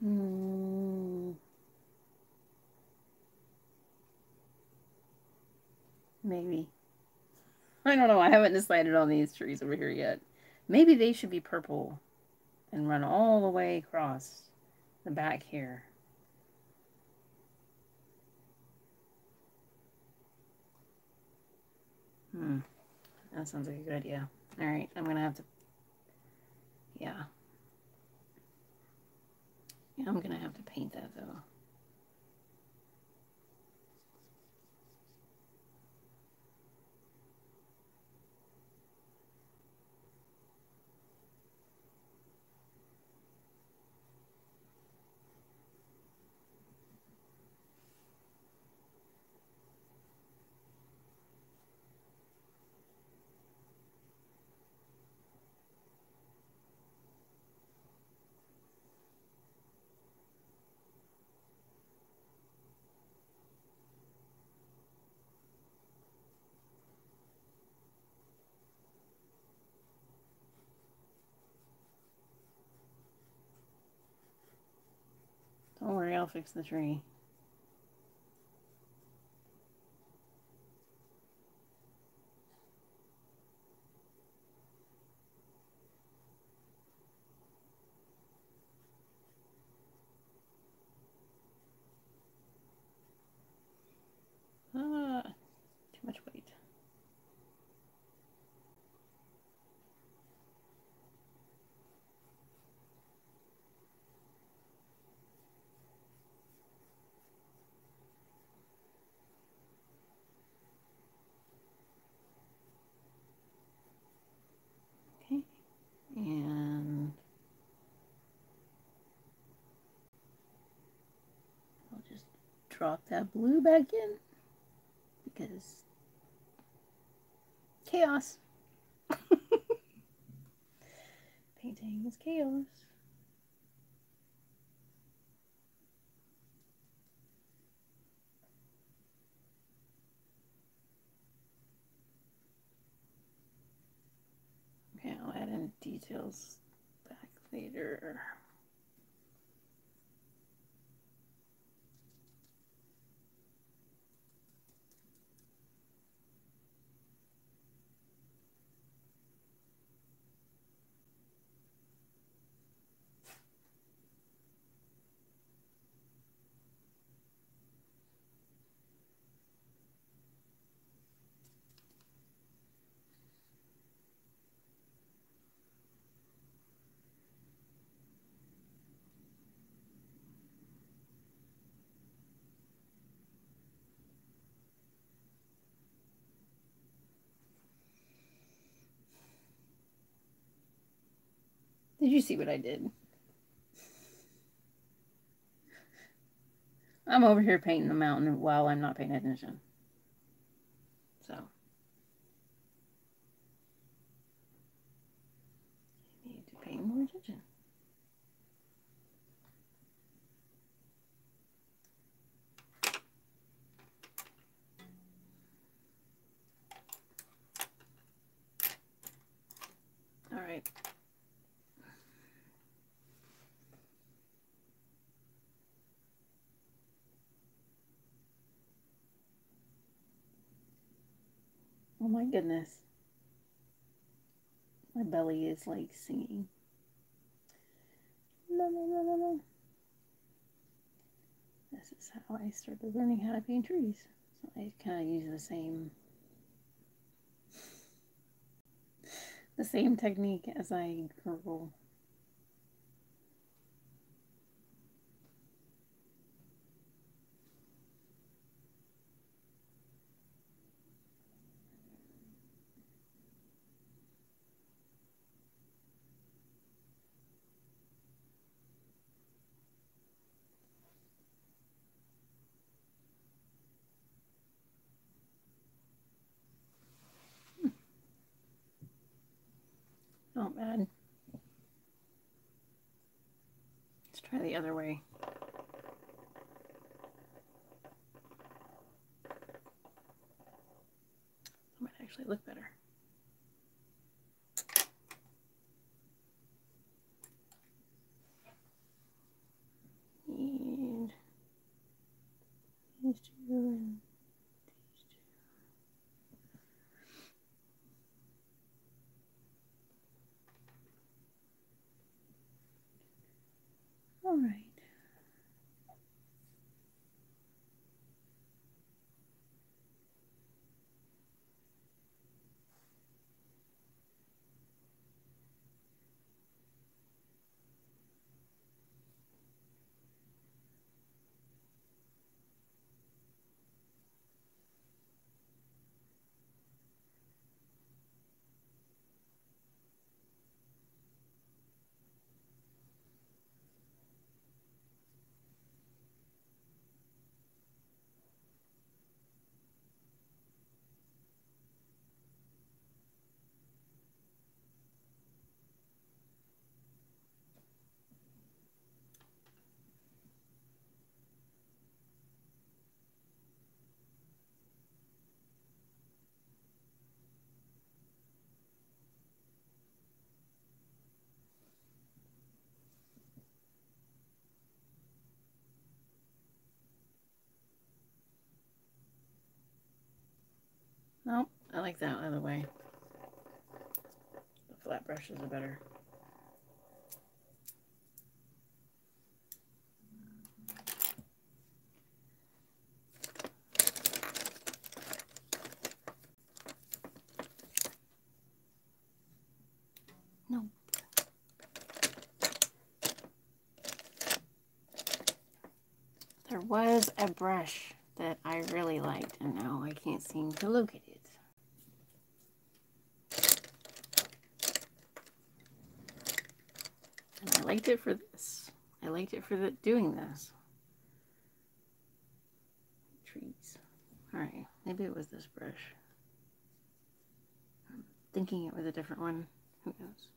Hmm. Maybe. I don't know. I haven't decided on these trees over here yet. Maybe they should be purple and run all the way across the back here. Hmm. That sounds like a good idea. All right, I'm gonna have to. Yeah. Yeah, I'm gonna have to paint that though. I'll fix the tree. Ah, too much weight. Okay, and I'll just drop that blue back in because chaos. Painting is chaos. Okay, I'll add in details back later. Did you see what I did? I'm over here painting the mountain while I'm not paying attention. So. I need to pay more attention. All right. Oh my goodness. My belly is like singing. La, la, la, la, la. This is how I started learning how to paint trees. So I kind of use the same the same technique as I gurgle. Not. Let's try the other way. That might actually look better. Need these two and these two. All right. Nope, I like that other way. The flat brushes are better. No. There was a brush that I really liked, and now I can't seem to locate it. And I liked it for this. I liked it for the, doing this. Trees. Alright, maybe it was this brush. I'm thinking it was a different one. Who knows?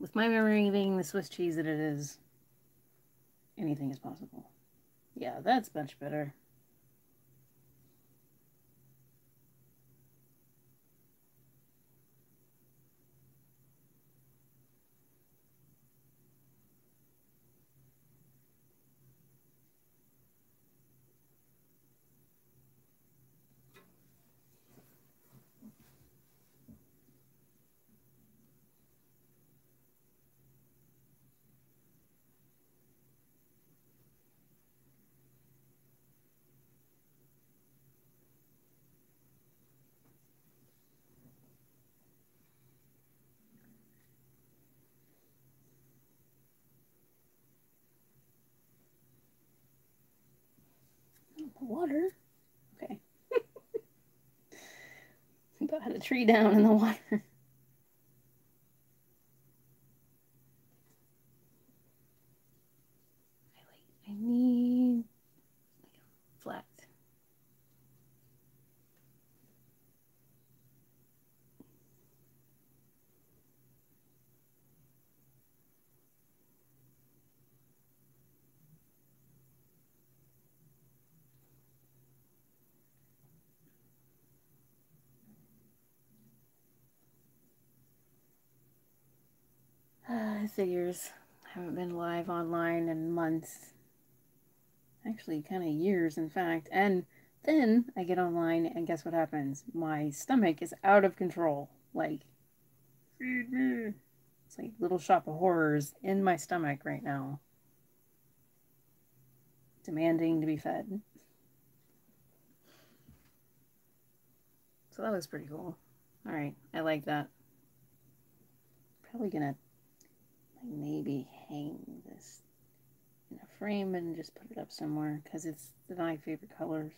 With my memory being the Swiss cheese that it is, anything is possible. Yeah, that's much better. Water. Okay. Got a tree down in the water. Figures. I haven't been live online in months. Actually, kind of years, in fact. And then I get online, and guess what happens? My stomach is out of control. Like, feed me. It's like Little Shop of Horrors in my stomach right now. Demanding to be fed. So that was pretty cool. Alright, I like that. Probably gonna maybe hang this in a frame and just put it up somewhere because it's my favorite colors.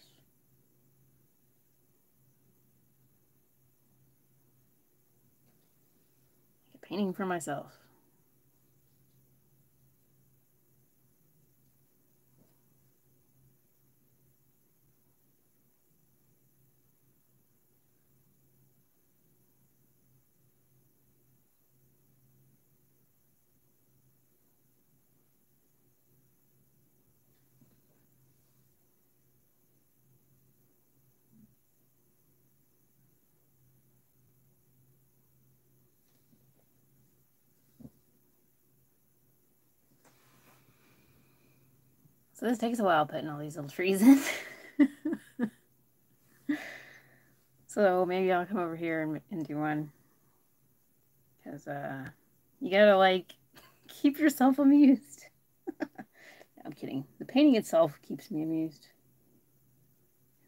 painting for myself. So this takes a while putting all these little trees in. so maybe I'll come over here and, and do one. Because uh, you gotta like keep yourself amused. no, I'm kidding. The painting itself keeps me amused.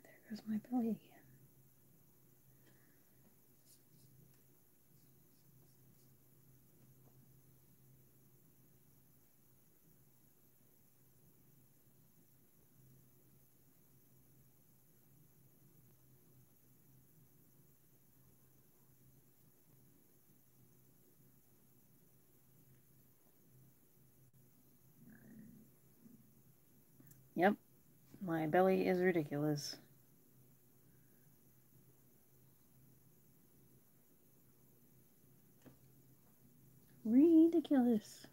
There goes my belly Yep, my belly is ridiculous. Ridiculous.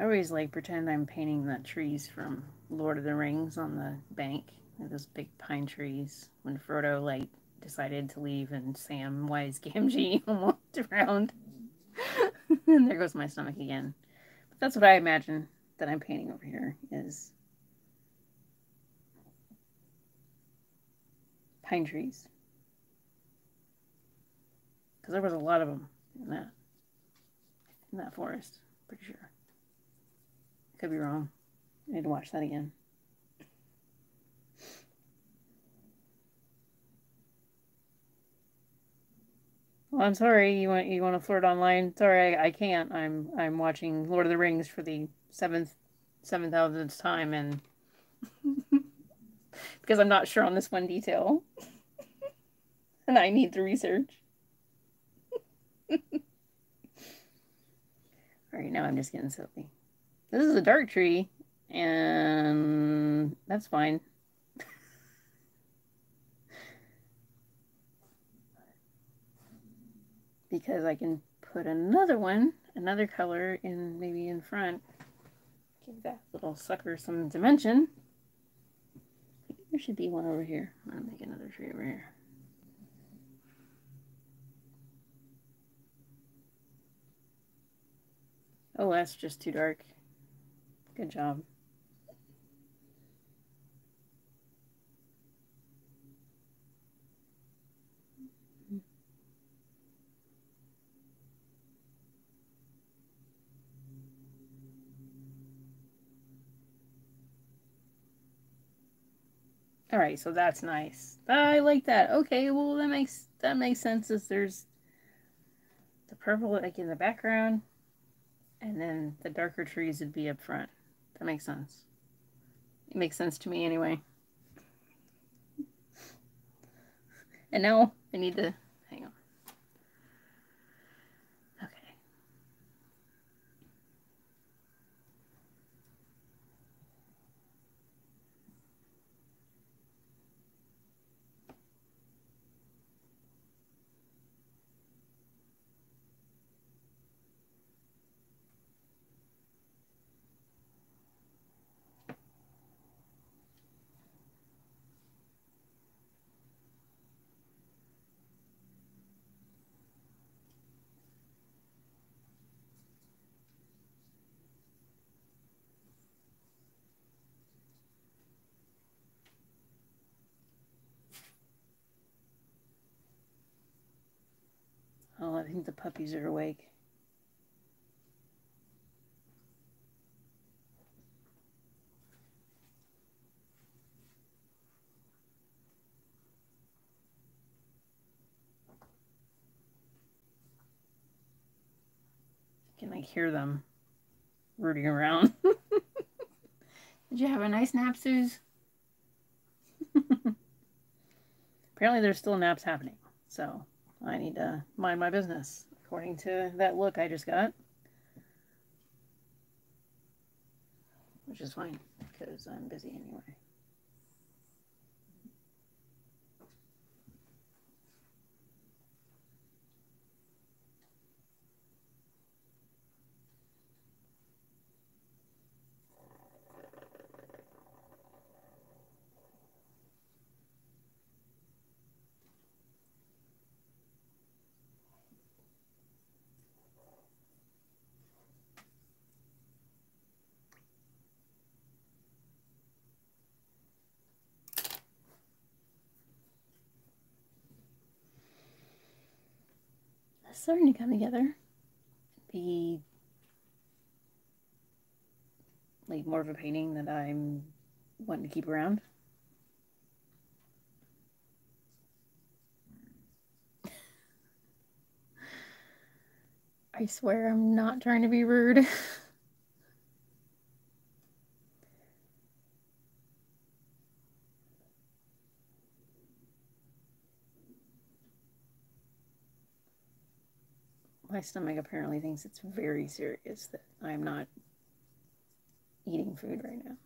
I always like pretend I'm painting the trees from Lord of the Rings on the bank. Those big pine trees. When Frodo like decided to leave and Samwise Gamgee walked around. and there goes my stomach again. But that's what I imagine that I'm painting over here is pine trees. Because there was a lot of them in that in that forest, pretty sure. Could be wrong. I need to watch that again. Well, I'm sorry. You want you want to flirt online? Sorry, I, I can't. I'm I'm watching Lord of the Rings for the seventh seven thousandth time, and because I'm not sure on this one detail, and I need to research. All right, now I'm just getting silly. This is a dark tree, and that's fine. because I can put another one, another color in maybe in front. Give that little sucker some dimension. There should be one over here. I'm to make another tree over here. Oh, that's just too dark. Good job. All right, so that's nice. I like that. Okay, well that makes that makes sense. As there's the purple like in the background, and then the darker trees would be up front. That makes sense. It makes sense to me anyway. And now I need to hang on. Okay. Think the puppies are awake. I can like hear them rooting around. Did you have a nice nap, Suze? Apparently there's still naps happening, so I need to mind my business, according to that look I just got. Which is fine, because I'm busy anyway. Starting to come together. Be like more of a painting that I'm wanting to keep around. I swear I'm not trying to be rude. my stomach apparently thinks it's very serious that I'm not eating food right now.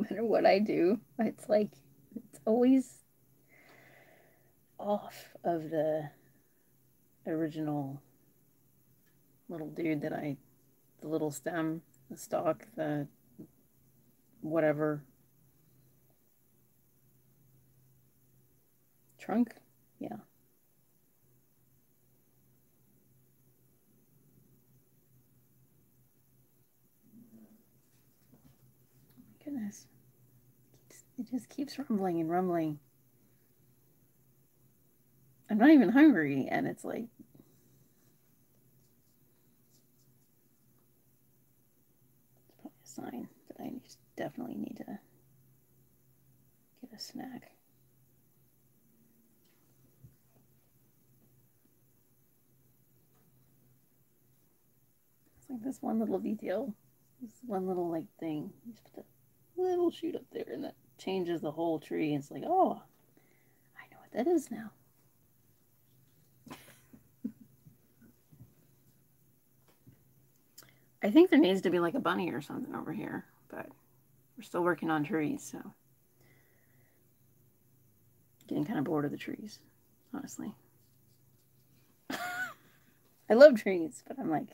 No matter what I do, it's like it's always off of the original little dude that I, the little stem, the stalk, the whatever trunk. Yeah. goodness. It just keeps rumbling and rumbling. I'm not even hungry, and it's like. It's probably a sign that I definitely need to get a snack. It's like this one little detail, this one little like thing. You just put that little shoot up there and that changes the whole tree. And It's like, oh, I know what that is now. I think there needs to be like a bunny or something over here, but we're still working on trees, so getting kind of bored of the trees, honestly. I love trees, but I'm like,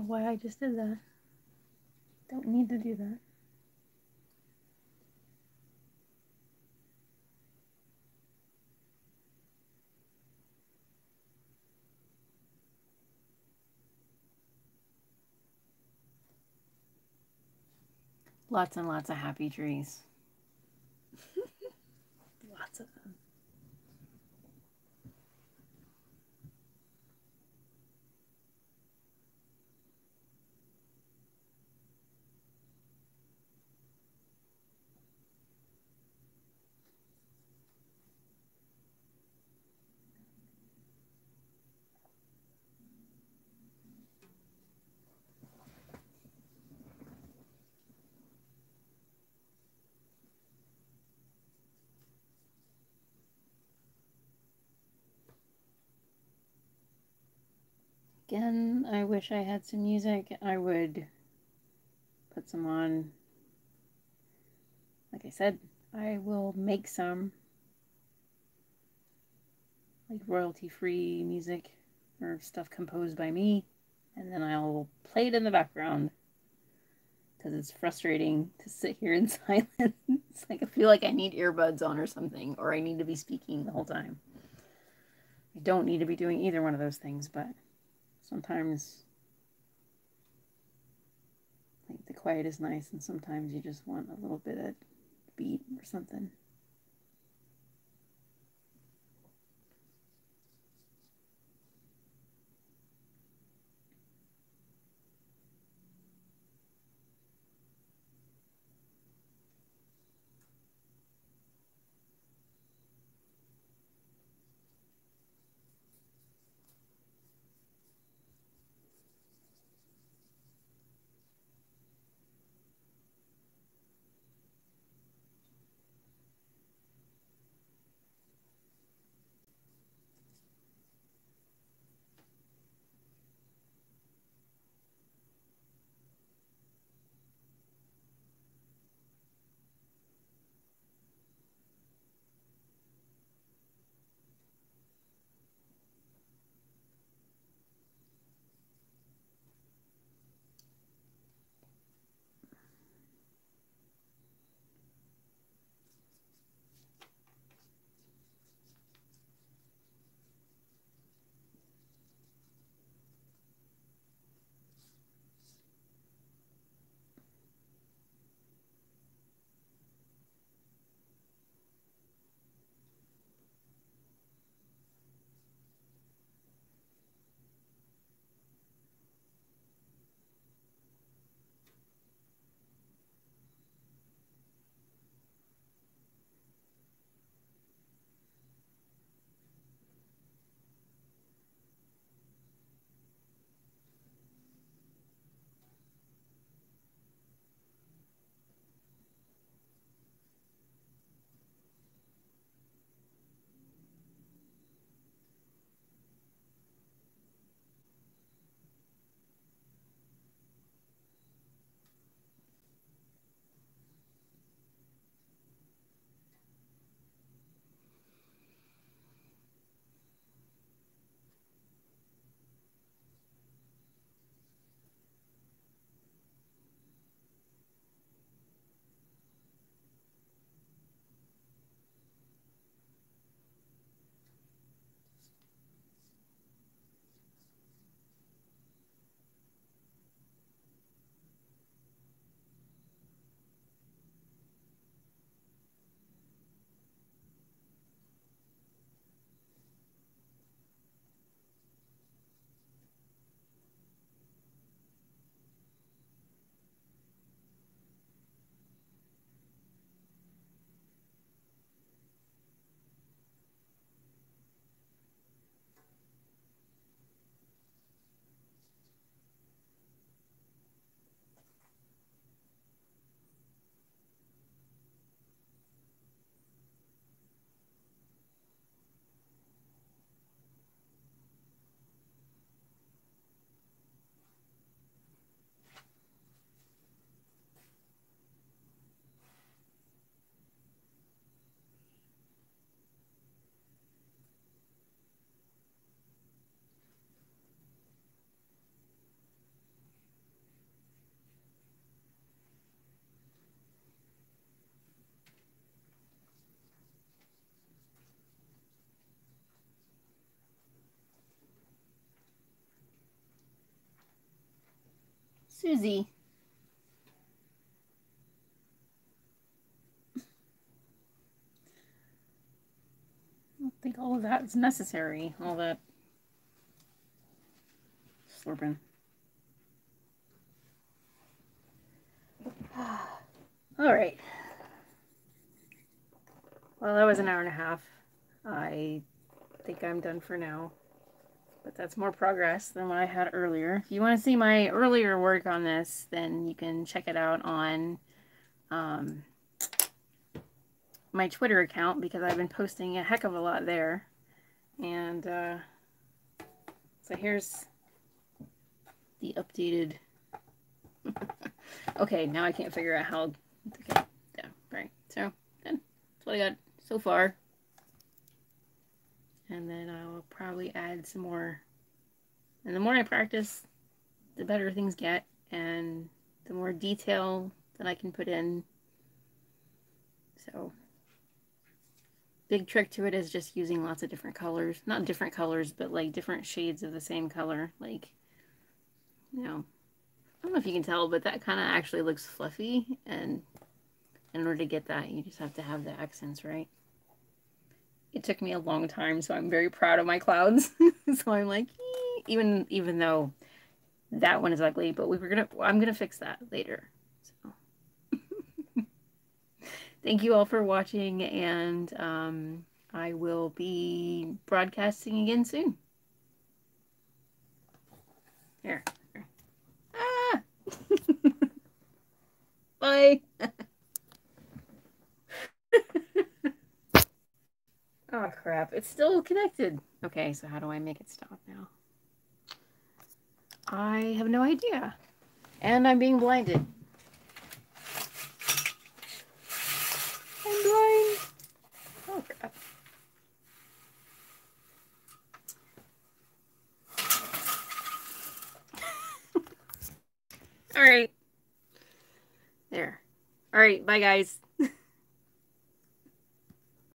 know why I just did that. Don't need to do that. Lots and lots of happy trees. Lots of them. Again, I wish I had some music. I would put some on. Like I said, I will make some like royalty free music or stuff composed by me, and then I'll play it in the background because it's frustrating to sit here in silence. like I feel like I need earbuds on or something, or I need to be speaking the whole time. I don't need to be doing either one of those things, but sometimes like the quiet is nice and sometimes you just want a little bit of beat or something Susie. I don't think all of that is necessary. All that slurping. All right. Well, that was an hour and a half. I think I'm done for now. But that's more progress than what I had earlier. If you want to see my earlier work on this, then you can check it out on um, my Twitter account because I've been posting a heck of a lot there. And uh, so here's the updated. okay, now I can't figure out how. Okay, yeah, right. So, that's what I got so far. And then I'll probably add some more. And the more I practice, the better things get. And the more detail that I can put in. So, big trick to it is just using lots of different colors. Not different colors, but like different shades of the same color. Like, you know, I don't know if you can tell, but that kind of actually looks fluffy. And in order to get that, you just have to have the accents right it took me a long time, so I'm very proud of my clouds. so I'm like, even even though that one is ugly, but we were gonna I'm gonna fix that later. So thank you all for watching, and um, I will be broadcasting again soon. Here. Ah! Bye. Oh crap, it's still connected. Okay, so how do I make it stop now? I have no idea. And I'm being blinded. I'm blind. Oh crap. All right. There. All right, bye guys.